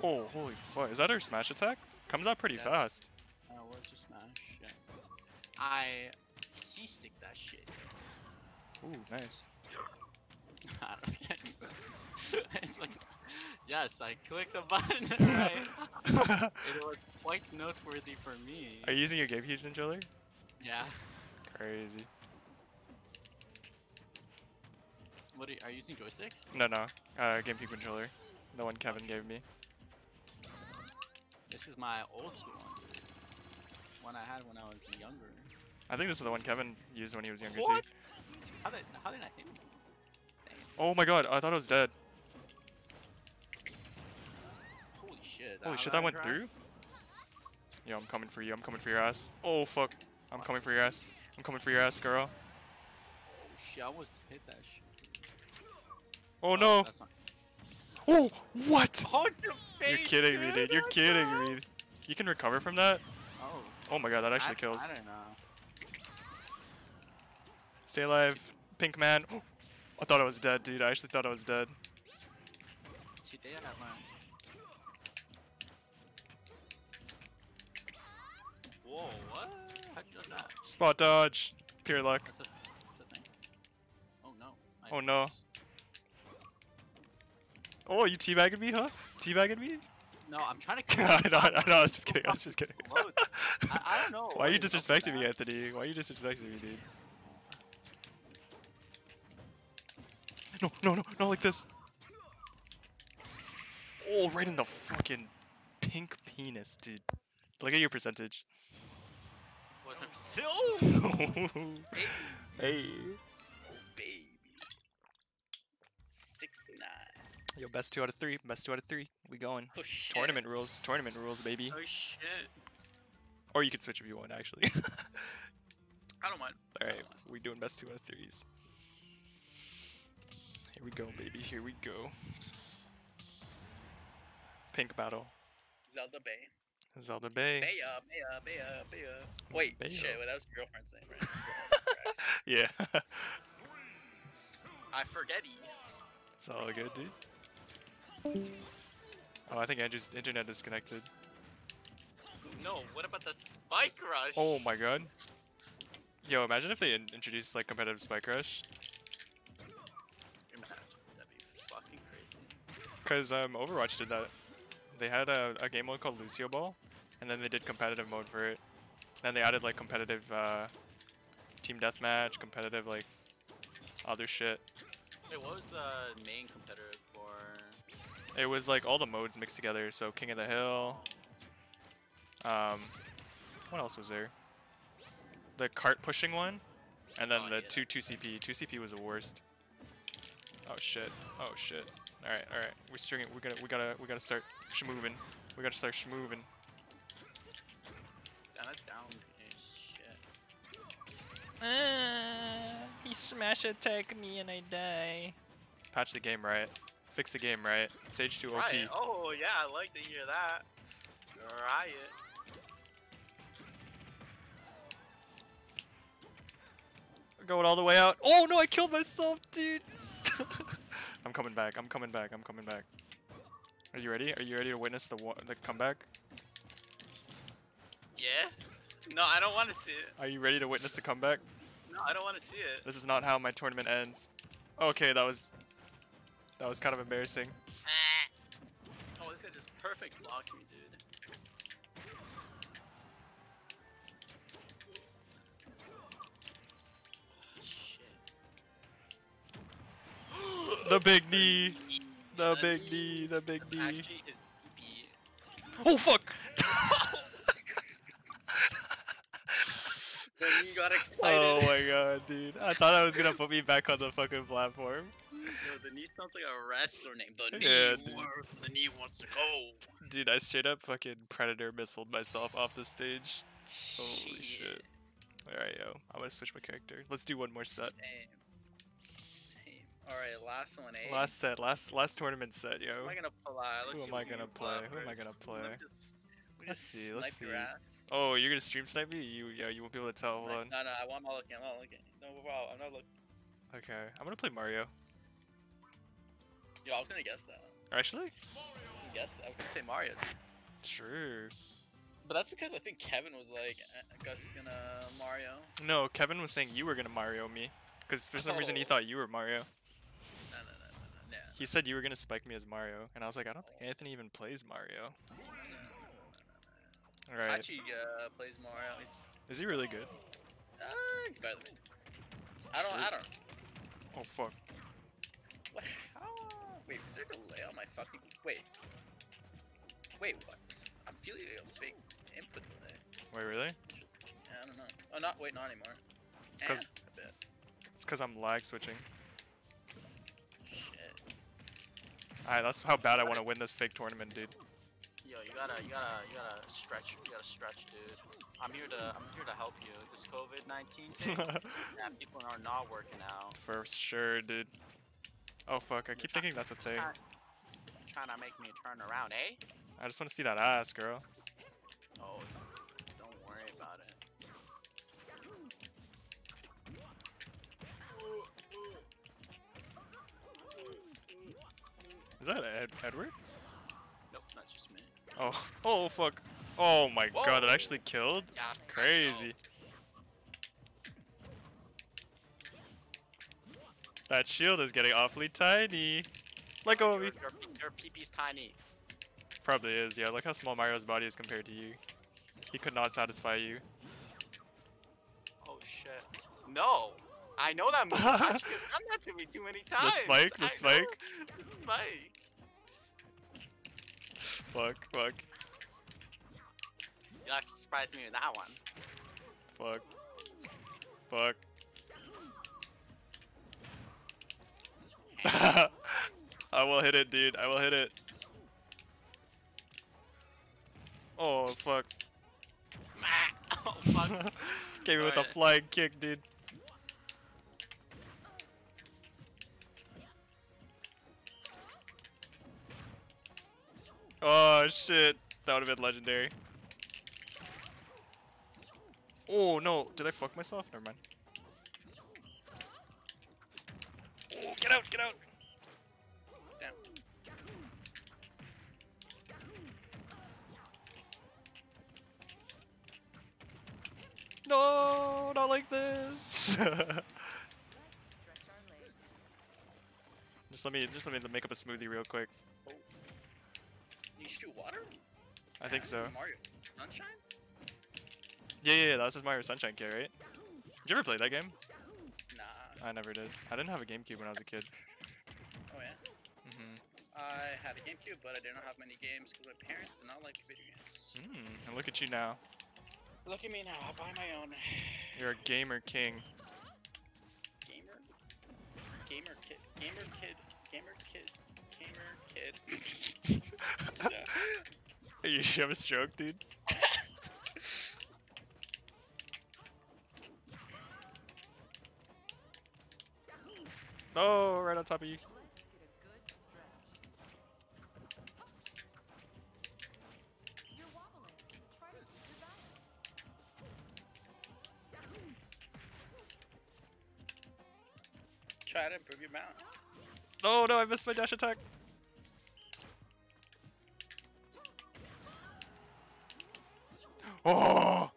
Oh, holy fuck. Is that her smash attack? Comes out pretty Yeah. fast. Uh, oh, where's your smash? Yeah. I C stick that shit. Ooh, nice. I don't get It's like, yes, I clicked the button right. it was quite noteworthy for me. Are you using your GameCube controller? Yeah. Crazy. What are you, are you using joysticks? No, no. Uh, GameCube controller. The one Kevin gave me. This is my old school one. One I had when I was younger. I think this is the one Kevin used when he was younger What? too. How did how did I hit? Oh my god, I thought I was dead. Holy shit. Holy shit, that I went try? through? Yo, I'm coming for you. I'm coming for your ass. Oh fuck. I'm coming for your ass. I'm coming for your ass, girl. Oh shit, I almost hit that shit. Oh no. Oh, oh what? Hold your You're face, kidding me, dude. You're Oh, kidding no. me. You can recover from that? Oh. Oh my god, that actually I, kills. I don't know. Stay alive, pink man. I thought I was dead, dude. I actually thought I was dead. See, they are not mine. Whoa, what? How'd you do that? Spot dodge. Pure luck. What's the, what's the thing? Oh no. I Oh no. froze. Oh, you teabagging me, huh? Teabagging me? No, I'm trying to. I kill know. I know, I was just kidding, I was just kidding. I, I don't know. Why are you what is up with disrespecting me. Anthony? Why are you disrespecting me, dude? No, no, no, not like this. Oh, right in the fucking pink penis, dude. Look at your percentage. What's up? Still, hey. baby. Sixty-nine. Yo, best two out of three. Best two out of three. We going. Oh shit. Tournament rules. Tournament rules, baby. Oh shit. Or you can switch if you want, actually. I don't mind. Alright, we doing best two out of threes. Here we go, baby. Here we go. Pink battle. Zelda Bay. Zelda Bay. Baya, Baya, Baya, Baya. Wait, Baya. shit, wait, that was your girlfriend's name, right? Yeah. I forgetty. it's all good, dude. Oh, I think Andrew's internet is disconnected. No, what about the Spike Rush? Oh my god. Yo, imagine if they in introduced like competitive Spike Rush. Imagine, That'd be fucking crazy. Because um, Overwatch did that. They had a, a game mode called Lucio Ball, and then they did competitive mode for it. Then they added like competitive uh, team deathmatch, competitive like other shit. Wait, what was uh main competitive for? It was like all the modes mixed together. So King of the Hill. Um, what else was there? The cart pushing one, and then Oh, the yeah. two two CP. Two CP was the worst. Oh shit! Oh shit! All right, all right. We're stringing. We gotta, we gotta, we gotta start schmoving. We gotta start schmoving. Down, down, eh, shit. Uh, he smash attack me and I die. Patch the game right. Fix the game right. Sage 2 OP. Riot. Oh yeah, I like to hear that. Riot. Going all the way out. Oh no, I killed myself, dude. I'm coming back. I'm coming back. I'm coming back. Are you ready? Are you ready to witness the the comeback? Yeah. No, I don't want to see it. Are you ready to witness the comeback? No, I don't want to see it. This is not how my tournament ends. Okay, that was that was kind of embarrassing. Oh, this guy just perfect blocked me, dude. The big knee. The big knee. The big knee. Actually, is PP. Oh fuck! The knee got excited. Oh my god, dude. I thought I was gonna put me back on the fucking platform. Yo, the knee sounds like a wrestler name. The knee, Yeah, war- the knee wants to go. Dude, I straight up fucking predator missiled myself off the stage. Holy shit. Alright, yo. I'm gonna switch my character. Let's do one more set. Same. Same. All right, last one, eh? Last set, last last tournament set, yo. Who am I gonna play? Let's Who see am I gonna play? Who am I gonna first. Let me play? Just- let me Let's see, let's snipe your see. ass. Oh, you're gonna stream snipe me? You yeah, you won't be able to tell. Hold on. No, no, I want my looking. I'm not looking. No, wow, I'm not looking. Okay, I'm gonna play Mario. Yo, I was gonna guess that. Actually? I was gonna guess. I was gonna say Mario, Sure. but that's because I think Kevin was like, "Uh, Gus is gonna Mario. No, Kevin was saying you were gonna Mario me. Because for some reason he Oh. thought you were Mario. No, no, no, no, no, no. He said you were gonna spike me as Mario, and I was like, I don't think Anthony even plays Mario. Alright. Hachi uh, plays Mario. He's, Is he really good? uh, he's better than me. I don't. I don't. Oh fuck. What? How? Wait, is there a delay on my fucking? Wait. Wait, what? I'm feeling a big input delay. Wait, really? Yeah, I don't know. Oh, not wait, not anymore. Eh, 'cause- a bit. It's because I'm lag switching. Shit. Alright, that's how bad I want to win this fake tournament, dude. Yo, you gotta, you gotta, you gotta stretch. You gotta stretch, dude. I'm here to, I'm here to help you. This COVID-19 thing, yeah, people are not working out. For sure, dude. Oh fuck, I keep thinking that's a thing. You're trying to make me turn around, eh? I just want to see that ass, girl. Oh, don't worry about it. Is that Ed Edward? Oh, oh fuck. Oh my god, that Whoa. actually killed? Yeah, Crazy. That shield is getting awfully tiny. Let go of me. Your, your, tiny. Probably is, yeah. Look how small Mario's body is compared to you. He could not satisfy you. Oh shit. No! I know that move. Have done that to me too many times? The spike, the I spike. The spike. Fuck, fuck, You actually surprised me with that one. fuck. Fuck. I will hit it, dude. I will hit it. Oh, fuck. oh fuck. Gave me with a flying kick, dude. Oh shit, that would have been legendary. Oh no, did I fuck myself? Never mind. Oh, get out, get out! Damn. No, not like this. just let me, just let me make up a smoothie real quick. You shoot water? I think so. Mario Sunshine? Yeah, yeah, yeah, was his Mario Sunshine kit, right? Did you ever play that game? Nah. I never did. I didn't have a GameCube when I was a kid. Oh yeah. hmm I had a GameCube, but I didn't have many games because my parents did not like video games. Mm, and look at you now. Look at me now, I'll buy my own. You're a gamer king. Gamer? Gamer kid. Gamer kid. Gamer kid. Gamer kid. yeah. you have a stroke, dude? Oh, right on top of you. Try to improve your balance. Oh no, I missed my dash attack. Oh!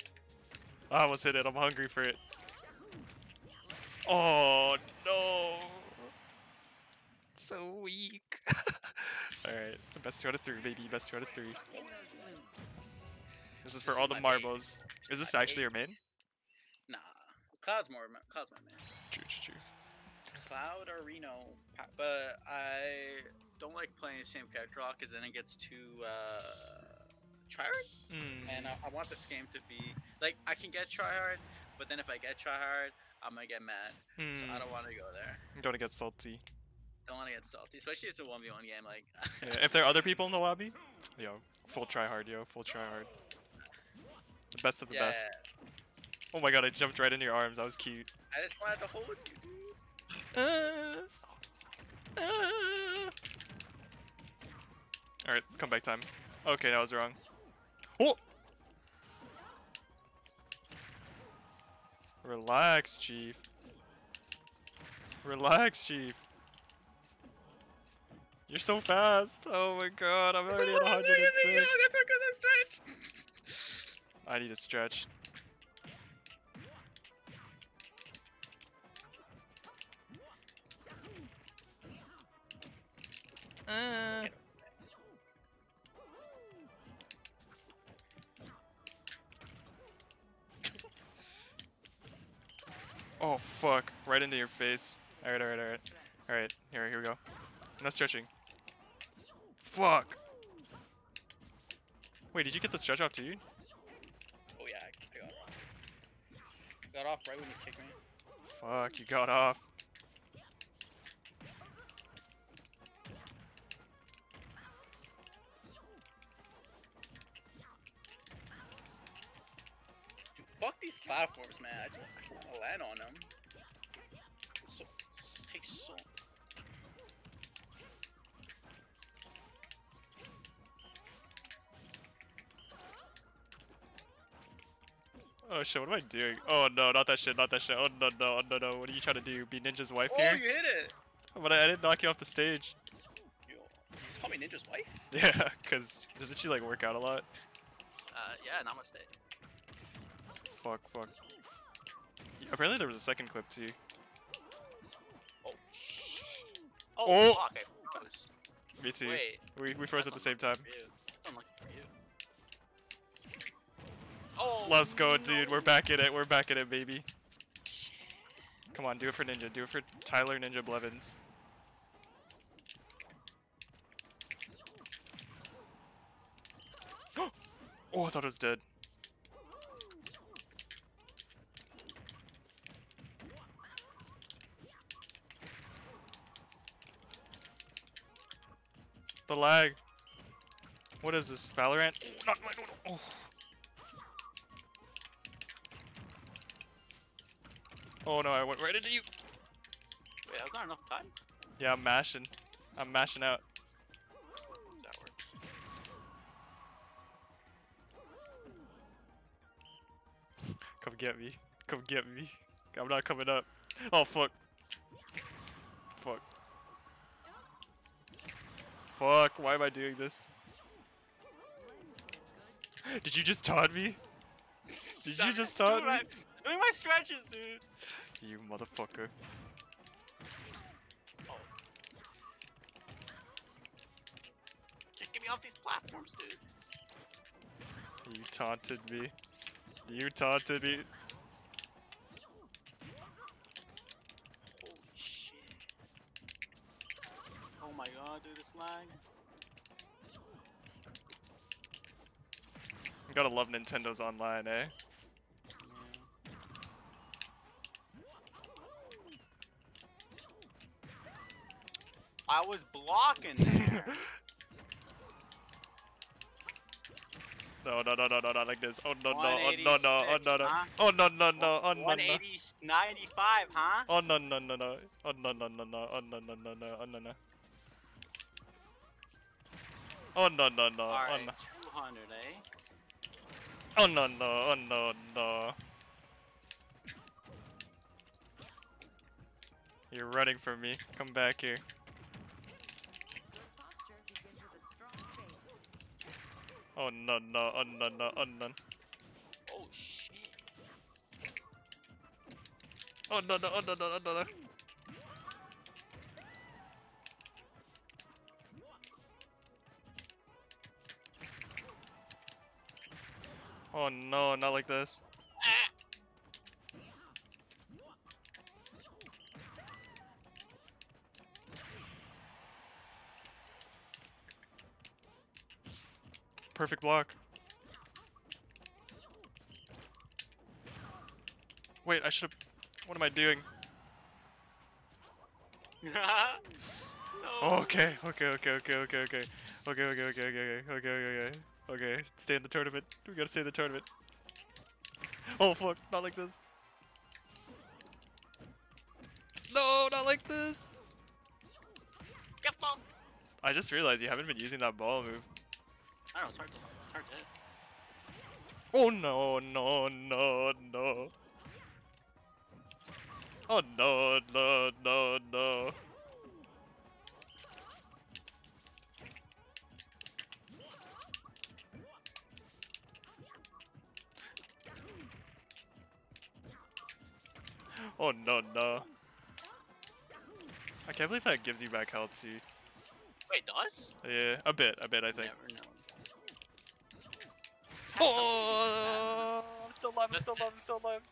I almost hit it. I'm hungry for it. Oh no! So weak. Alright, best two out of three, baby. Best two out of three. This is for all the marbles. Is is this actually your main? Nah. Cloud's more. Cloud's my man. True, true, true. Cloud or Reno, but I don't like playing the same character lot because then it gets too uh, tryhard. Mm. And I, I want this game to be like I can get tryhard, but then if I get tryhard, I'm gonna get mad. So I Hmm. don't want to go there. I'm gonna get salty. Don't want to get salty, especially if it's a one v one game. Like Yeah, if there are other people in the lobby, yo, full try hard, yo, full try hard. The best of the yeah, best. Oh my god, I jumped right in your arms. That was cute. I just wanted to hold you, dude. Uh, uh. Alright, comeback time. Okay, that was wrong. Oh! Relax, Chief. Relax, Chief. You're so fast. Oh my god, I'm already at 106. That's what cause I stretched. I need a stretch. Uh. Oh fuck! Right into your face. All right, all right, all right, all right. Here, here we go. No stretching. Fuck. Wait, did you get the stretch off too? Oh yeah, I, I got off. Got off right when you kicked me. Fuck, you got off. Platforms, man. I just, want to land on them. So, this takes so. Oh shit, what am I doing? Oh no, not that shit, not that shit. Oh no, no, oh, no, no. What are you trying to do? Be Ninja's wife Oh, here? you hit it! But I, I didn't knock you off the stage. You, you Just call me Ninja's wife? Yeah, cause doesn't she like work out a lot? Uh, yeah, namaste. Fuck, fuck. Apparently there was a second clip too. Oh, Oh! Oh, fuck, I froze. Me too. Wait. We we froze at the same time. For you. That's unlucky for you. Oh, Let's go, dude. We're back in it. We're back in it, baby. Come on, do it for Ninja. Do it for Tyler Ninja Blevins. oh, I thought it was dead. The lag. What is this? Valorant? Oh, not my. Oh. Oh no, I went right into you. Wait, was not enough time? Yeah, I'm mashing. I'm mashing out. That works. Come get me. Come get me. I'm not coming up. Oh. Fuck. Fuck, why am I doing this? Did you just taunt me? Did you just taunt me? Doing my stretches, dude. You motherfucker. Just get me off these platforms, dude. You taunted me. You taunted me. Holy shit. Oh my god, dude, this lag. You gotta love Nintendo's online, eh? I was blocking there. No, no, no, no, no, not like this. Oh no, no, oh no, no, oh 186, no, no. huh? Oh no, no, no, oh no, no. 180, 95, huh? Oh no, no, no, no. Oh no, no, no, no. Oh no, no, no, no. Oh no, no. Oh no, no, no. Oh Alright, no. 200, eh? Oh no, no. Oh no, no. You're running from me. Come back here. Oh no, no. Oh no, no. Oh no. Oh shit. Oh no, no. Oh no, no. Oh no, no. Oh no, not like this. Perfect block. Wait, I should have. What am I doing? no. Okay, okay, okay, okay, okay, okay. Okay, okay, okay, okay, okay, okay, okay, okay. Okay, stay in the tournament. We gotta stay in the tournament. Oh fuck, not like this. No, not like this. I just realized you haven't been using that ball move. I don't know, it's hard to, it's hard to hit. Oh no, no, no, no. Oh no, no, no, no. Oh no, no. I can't believe that gives you back health too. Wait, does? Yeah, a bit, a bit, I think. Never known. Oh, I'm still alive, I'm still alive, I'm still alive.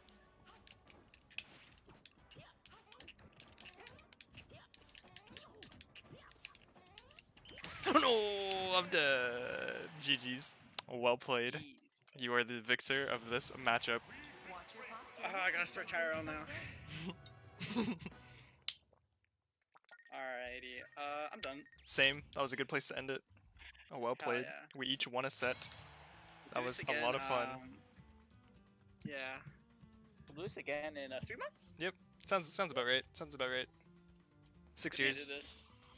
no, I'm dead. GG's. Well played. You are the victor of this matchup. Uh, I gotta start IRL now. Alrighty, uh, I'm done. Same. That was a good place to end it. Oh, well played. yeah. We each won a set. That was this a lot of fun. um, yeah. We'll this again in uh, three months? Yep. Sounds sounds about right. Sounds about right. Six years.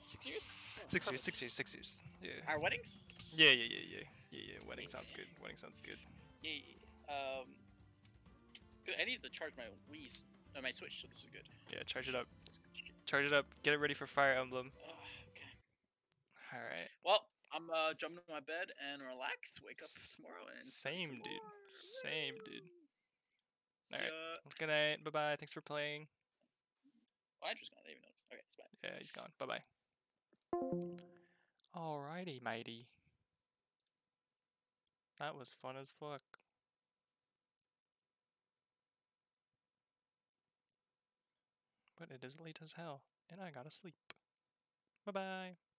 Six years? Six years. Six years. Six years. Yeah. Our weddings? Yeah, yeah, yeah, yeah, yeah, yeah. Wedding sounds good. Wedding sounds good. Yeah. Um. Dude, I need to charge my Wii, s- uh, my Switch, so this is good. Yeah, charge it up. Charge it up. Get it ready for Fire Emblem. okay. All right. Well, I'm uh, jumping to my bed and relax. Wake up tomorrow and Same, dude. Same, dude. All right. Good night. Bye bye. Thanks for playing. Oh, I just got even notice. Okay, it's fine. Yeah, he's gone. Bye bye. Alrighty, matey. That was fun as fuck. But it is late as hell, and I gotta sleep. Bye bye.